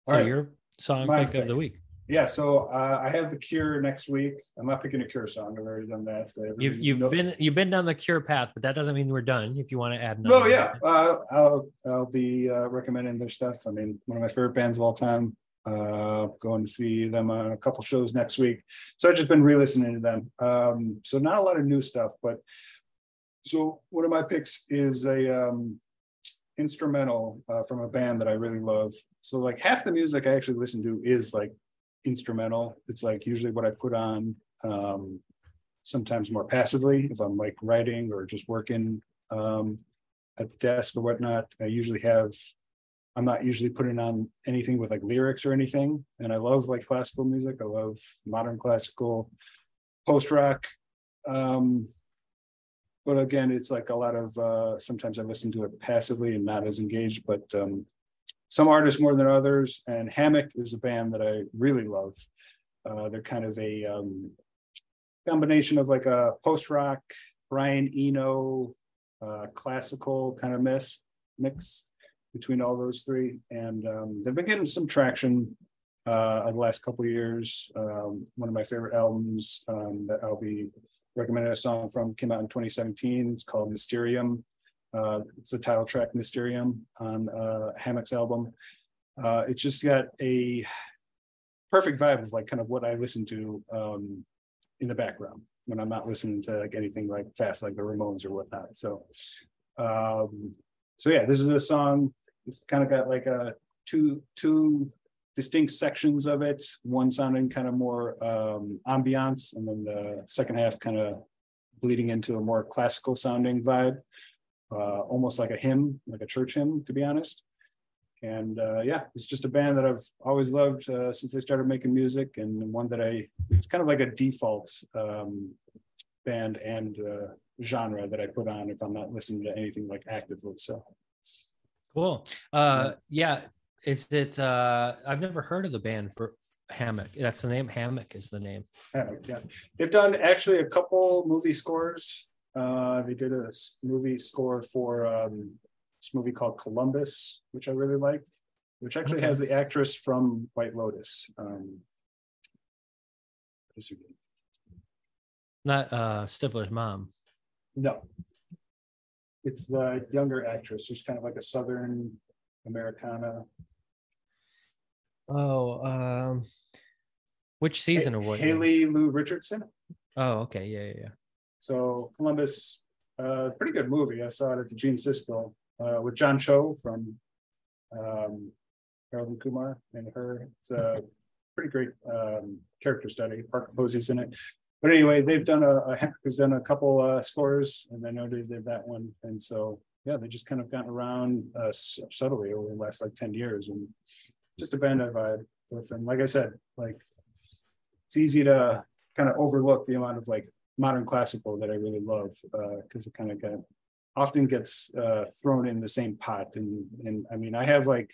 So All right. your song My pick of the week. Yeah, so uh I have the cure next week. I'm not picking a cure song. I've already done that. You've you've been you've been down the cure path, but that doesn't mean we're done. If you want to add another. No, yeah, uh, I'll, I'll be uh, recommending their stuff. I mean, one of my favorite bands of all time. Uh, going to see them on a couple shows next week. So I've just been re-listening to them. Um, so not a lot of new stuff, but so one of my picks is a um, instrumental uh, from a band that I really love. So like half the music I actually listen to is like instrumental. It's like usually what I put on um, sometimes more passively if I'm like writing or just working um, at the desk or whatnot. I usually have, I'm not usually putting on anything with like lyrics or anything. And I love like classical music. I love modern classical, post rock. Um, but again, it's like a lot of uh, sometimes I listen to it passively and not as engaged, but um, some artists more than others. And Hammock is a band that I really love. Uh, they're kind of a um, combination of like a post rock, Brian Eno, uh, classical kind of mix mix between all those three, and um, they've been getting some traction uh, the last couple years. Um, one of my favorite albums um, that I'll be recommending a song from came out in 2017. It's called Mysterium. Uh, it's the title track Mysterium on uh, Hammock's album. Uh, it's just got a perfect vibe of like kind of what I listen to um, in the background when I'm not listening to like anything like fast like the Ramones or whatnot. So, um, so yeah, this is a song. It's kind of got like a two two distinct sections of it. One sounding kind of more um, ambiance, and then the second half kind of bleeding into a more classical sounding vibe, uh, almost like a hymn, like a church hymn, to be honest. And uh, yeah, it's just a band that I've always loved uh, since I started making music, and one that I it's kind of like a default um, band and uh, genre that I put on if I'm not listening to anything like actively. So cool. Uh, yeah, is it? Uh, I've never heard of the band for Hammock. That's the name. Hammock is the name. Hammock, yeah. They've done actually a couple movie scores. Uh, they did a movie score for um, this movie called Columbus, which I really liked, which actually okay. has the actress from White Lotus. Um, Not uh, Stifler's mom. No, it's the younger actress. She's kind of like a Southern Americana. Oh, um, which season of what? Haley Lu Richardson. Oh, okay, yeah, yeah, yeah. So Columbus, uh, pretty good movie. I saw it at the Gene Siskel uh, with John Cho from um, Harold and Kumar and her. It's a pretty great um, character study. Parker Posey's in it. But anyway, they've done a, a has done a couple uh, scores, and I know they did that one. And so yeah, they just kind of gotten around uh, subtly over the last like ten years, and just a band I've vibe with. And like I said, like it's easy to kind of overlook the amount of like modern classical that I really love because uh, it kind of got often gets uh, thrown in the same pot. And and I mean, I have like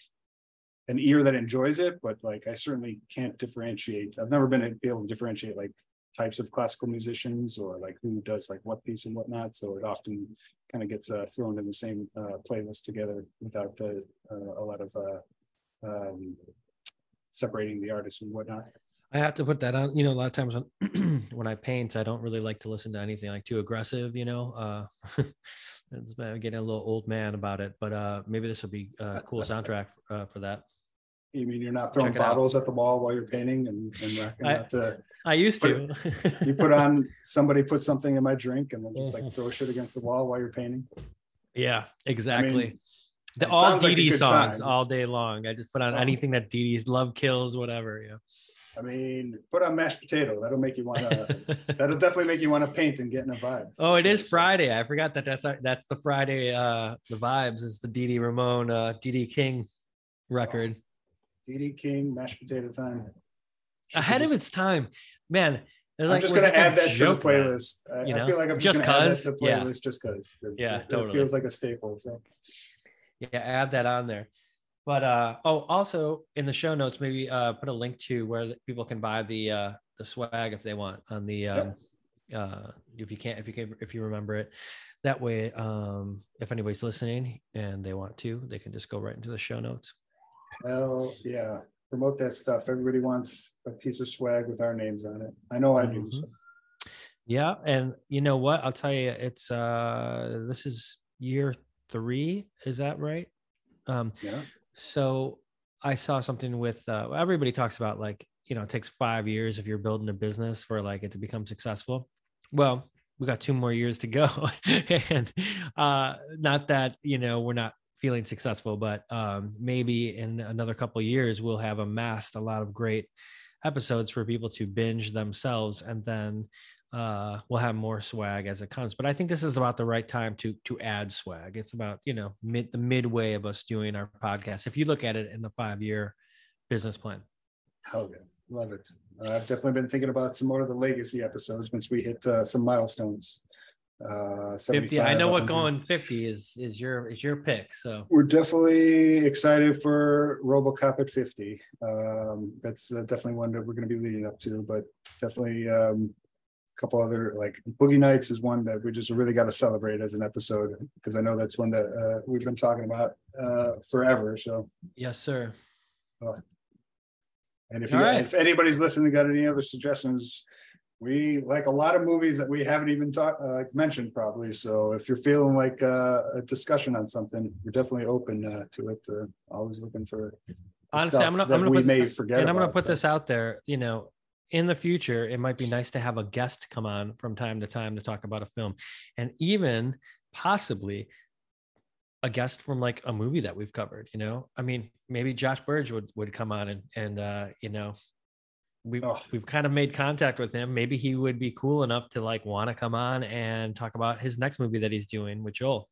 an ear that enjoys it, but like I certainly can't differentiate. I've never been able to differentiate like types of classical musicians or like who does like what piece and whatnot. So it often kind of gets uh, thrown in the same uh, playlist together without uh, a lot of uh, um, separating the artists and whatnot. I have to put that on. You know, a lot of times when when I paint, I don't really like to listen to anything like too aggressive. You know, uh, it's getting a little old man about it. But uh, maybe this will be a cool soundtrack uh, for that. You mean you're not throwing bottles out. at the wall while you're painting and, and I, to, I used to. you put on somebody put something in my drink and then just like throw shit against the wall while you're painting. Yeah, exactly. I mean, the, all Dee like songs time. all day long. I just put on oh. anything that Dee's love kills, whatever. Yeah. I mean, put on mashed potato. That'll make you want to. that'll definitely make you want to paint and get in a vibe. Oh, it is Friday. I forgot that that's that's the Friday. Uh, the vibes is the Dee Ramone, uh, Dee King record. Dee Dee King, mashed potato time. Ahead just, of its time, man. I'm just gonna add that to the playlist. I, you know? I feel like I'm just, just gonna cause, add that to the playlist yeah. just because. Yeah, it, totally. It feels like a staple. So. Yeah, add that on there. But uh, oh, also in the show notes, maybe uh, put a link to where people can buy the uh, the swag if they want on the um, yep. uh, if you can't if you can if you remember it. That way, um, if anybody's listening and they want to, they can just go right into the show notes. Hell yeah. Promote that stuff. Everybody wants a piece of swag with our names on it. I know I do. Mm-hmm. So. Yeah. And you know what? I'll tell you, it's uh this is year three. Is that right? Um yeah. so I saw something with uh everybody talks about like, you know, it takes five years if you're building a business for like it to become successful. Well, we got two more years to go. and uh not that, you know, we're not feeling successful, but um, maybe in another couple years we'll have amassed a lot of great episodes for people to binge themselves and then uh, we'll have more swag as it comes. But I think this is about the right time to to add swag. It's about you know mid the midway of us doing our podcast. If you look at it in the five year business plan. Hell yeah, love it. Uh, I've definitely been thinking about some more of the legacy episodes once we hit uh, some milestones. Uh, 50 i know what going 50 is is your is your pick so We're definitely excited for RoboCop at 50. Um, that's uh, definitely one that we're going to be leading up to, but definitely um, a couple other like Boogie Nights is one that we just really got to celebrate as an episode because I know that's one that uh, we've been talking about uh, forever. So, yes sir and if you, right. if anybody's listening, got any other suggestions? We like a lot of movies that we haven't even talked uh, mentioned probably. So if you're feeling like uh, a discussion on something, we're definitely open uh, to it. Uh, always looking for honestly i'm gonna i'm gonna we put, may forget. and i'm gonna put so. this out there you know in the future it might be nice to have a guest come on from time to time to talk about a film and even possibly a guest from like a movie that we've covered you know i mean maybe josh burge would would come on and and uh you know we Oh. we've kind of made contact with him maybe he would be cool enough to like want to come on and talk about his next movie that he's doing with joel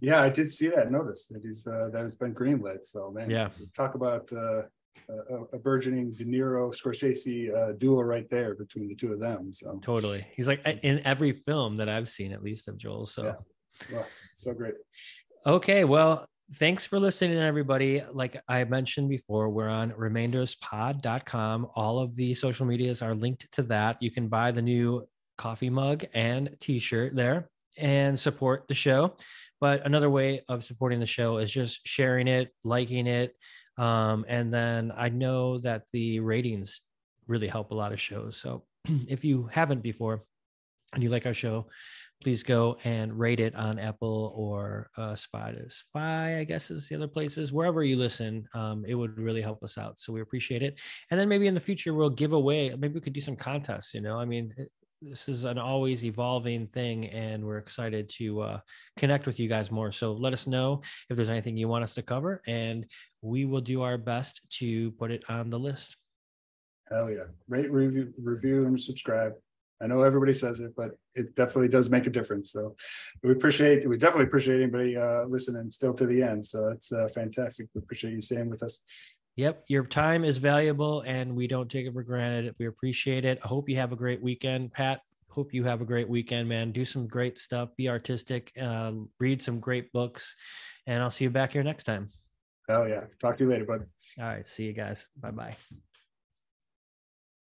Yeah, I did see that. Notice that he's uh, that has been greenlit. So man, Yeah. talk about uh, a, a burgeoning De Niro Scorsese uh, duo right there between the two of them. So totally he's like in every film that i've seen at least of joel so Yeah. well, so great. Okay, well, thanks for listening, everybody. Like I mentioned before, we're on remainderspod.com. All of the social medias are linked to that. You can buy the new coffee mug and t shirt there and support the show. But another way of supporting the show is just sharing it, liking it. Um, and then I know that the ratings really help a lot of shows. So if you haven't before and you like our show, please go and rate it on Apple or uh, Spotify, I guess is the other places. Wherever you listen, um, it would really help us out. So we appreciate it. And then maybe in the future we'll give away. Maybe we could do some contests. You know, I mean, it- this is an always evolving thing, and we're excited to uh, connect with you guys more. So let us know if there's anything you want us to cover, and we will do our best to put it on the list. Hell yeah. Rate, review, review, and subscribe. I know everybody says it, but it definitely does make a difference. So we appreciate, we definitely appreciate anybody uh, listening still to the end. So it's uh, fantastic. We appreciate you staying with us. Yep, your time is valuable and we don't take it for granted. We appreciate it. I hope you have a great weekend, Pat. Hope you have a great weekend, man. Do some great stuff, be artistic, uh, read some great books, and I'll see you back here next time. Hell yeah. Talk to you later, bud. All right, see you guys. Bye bye.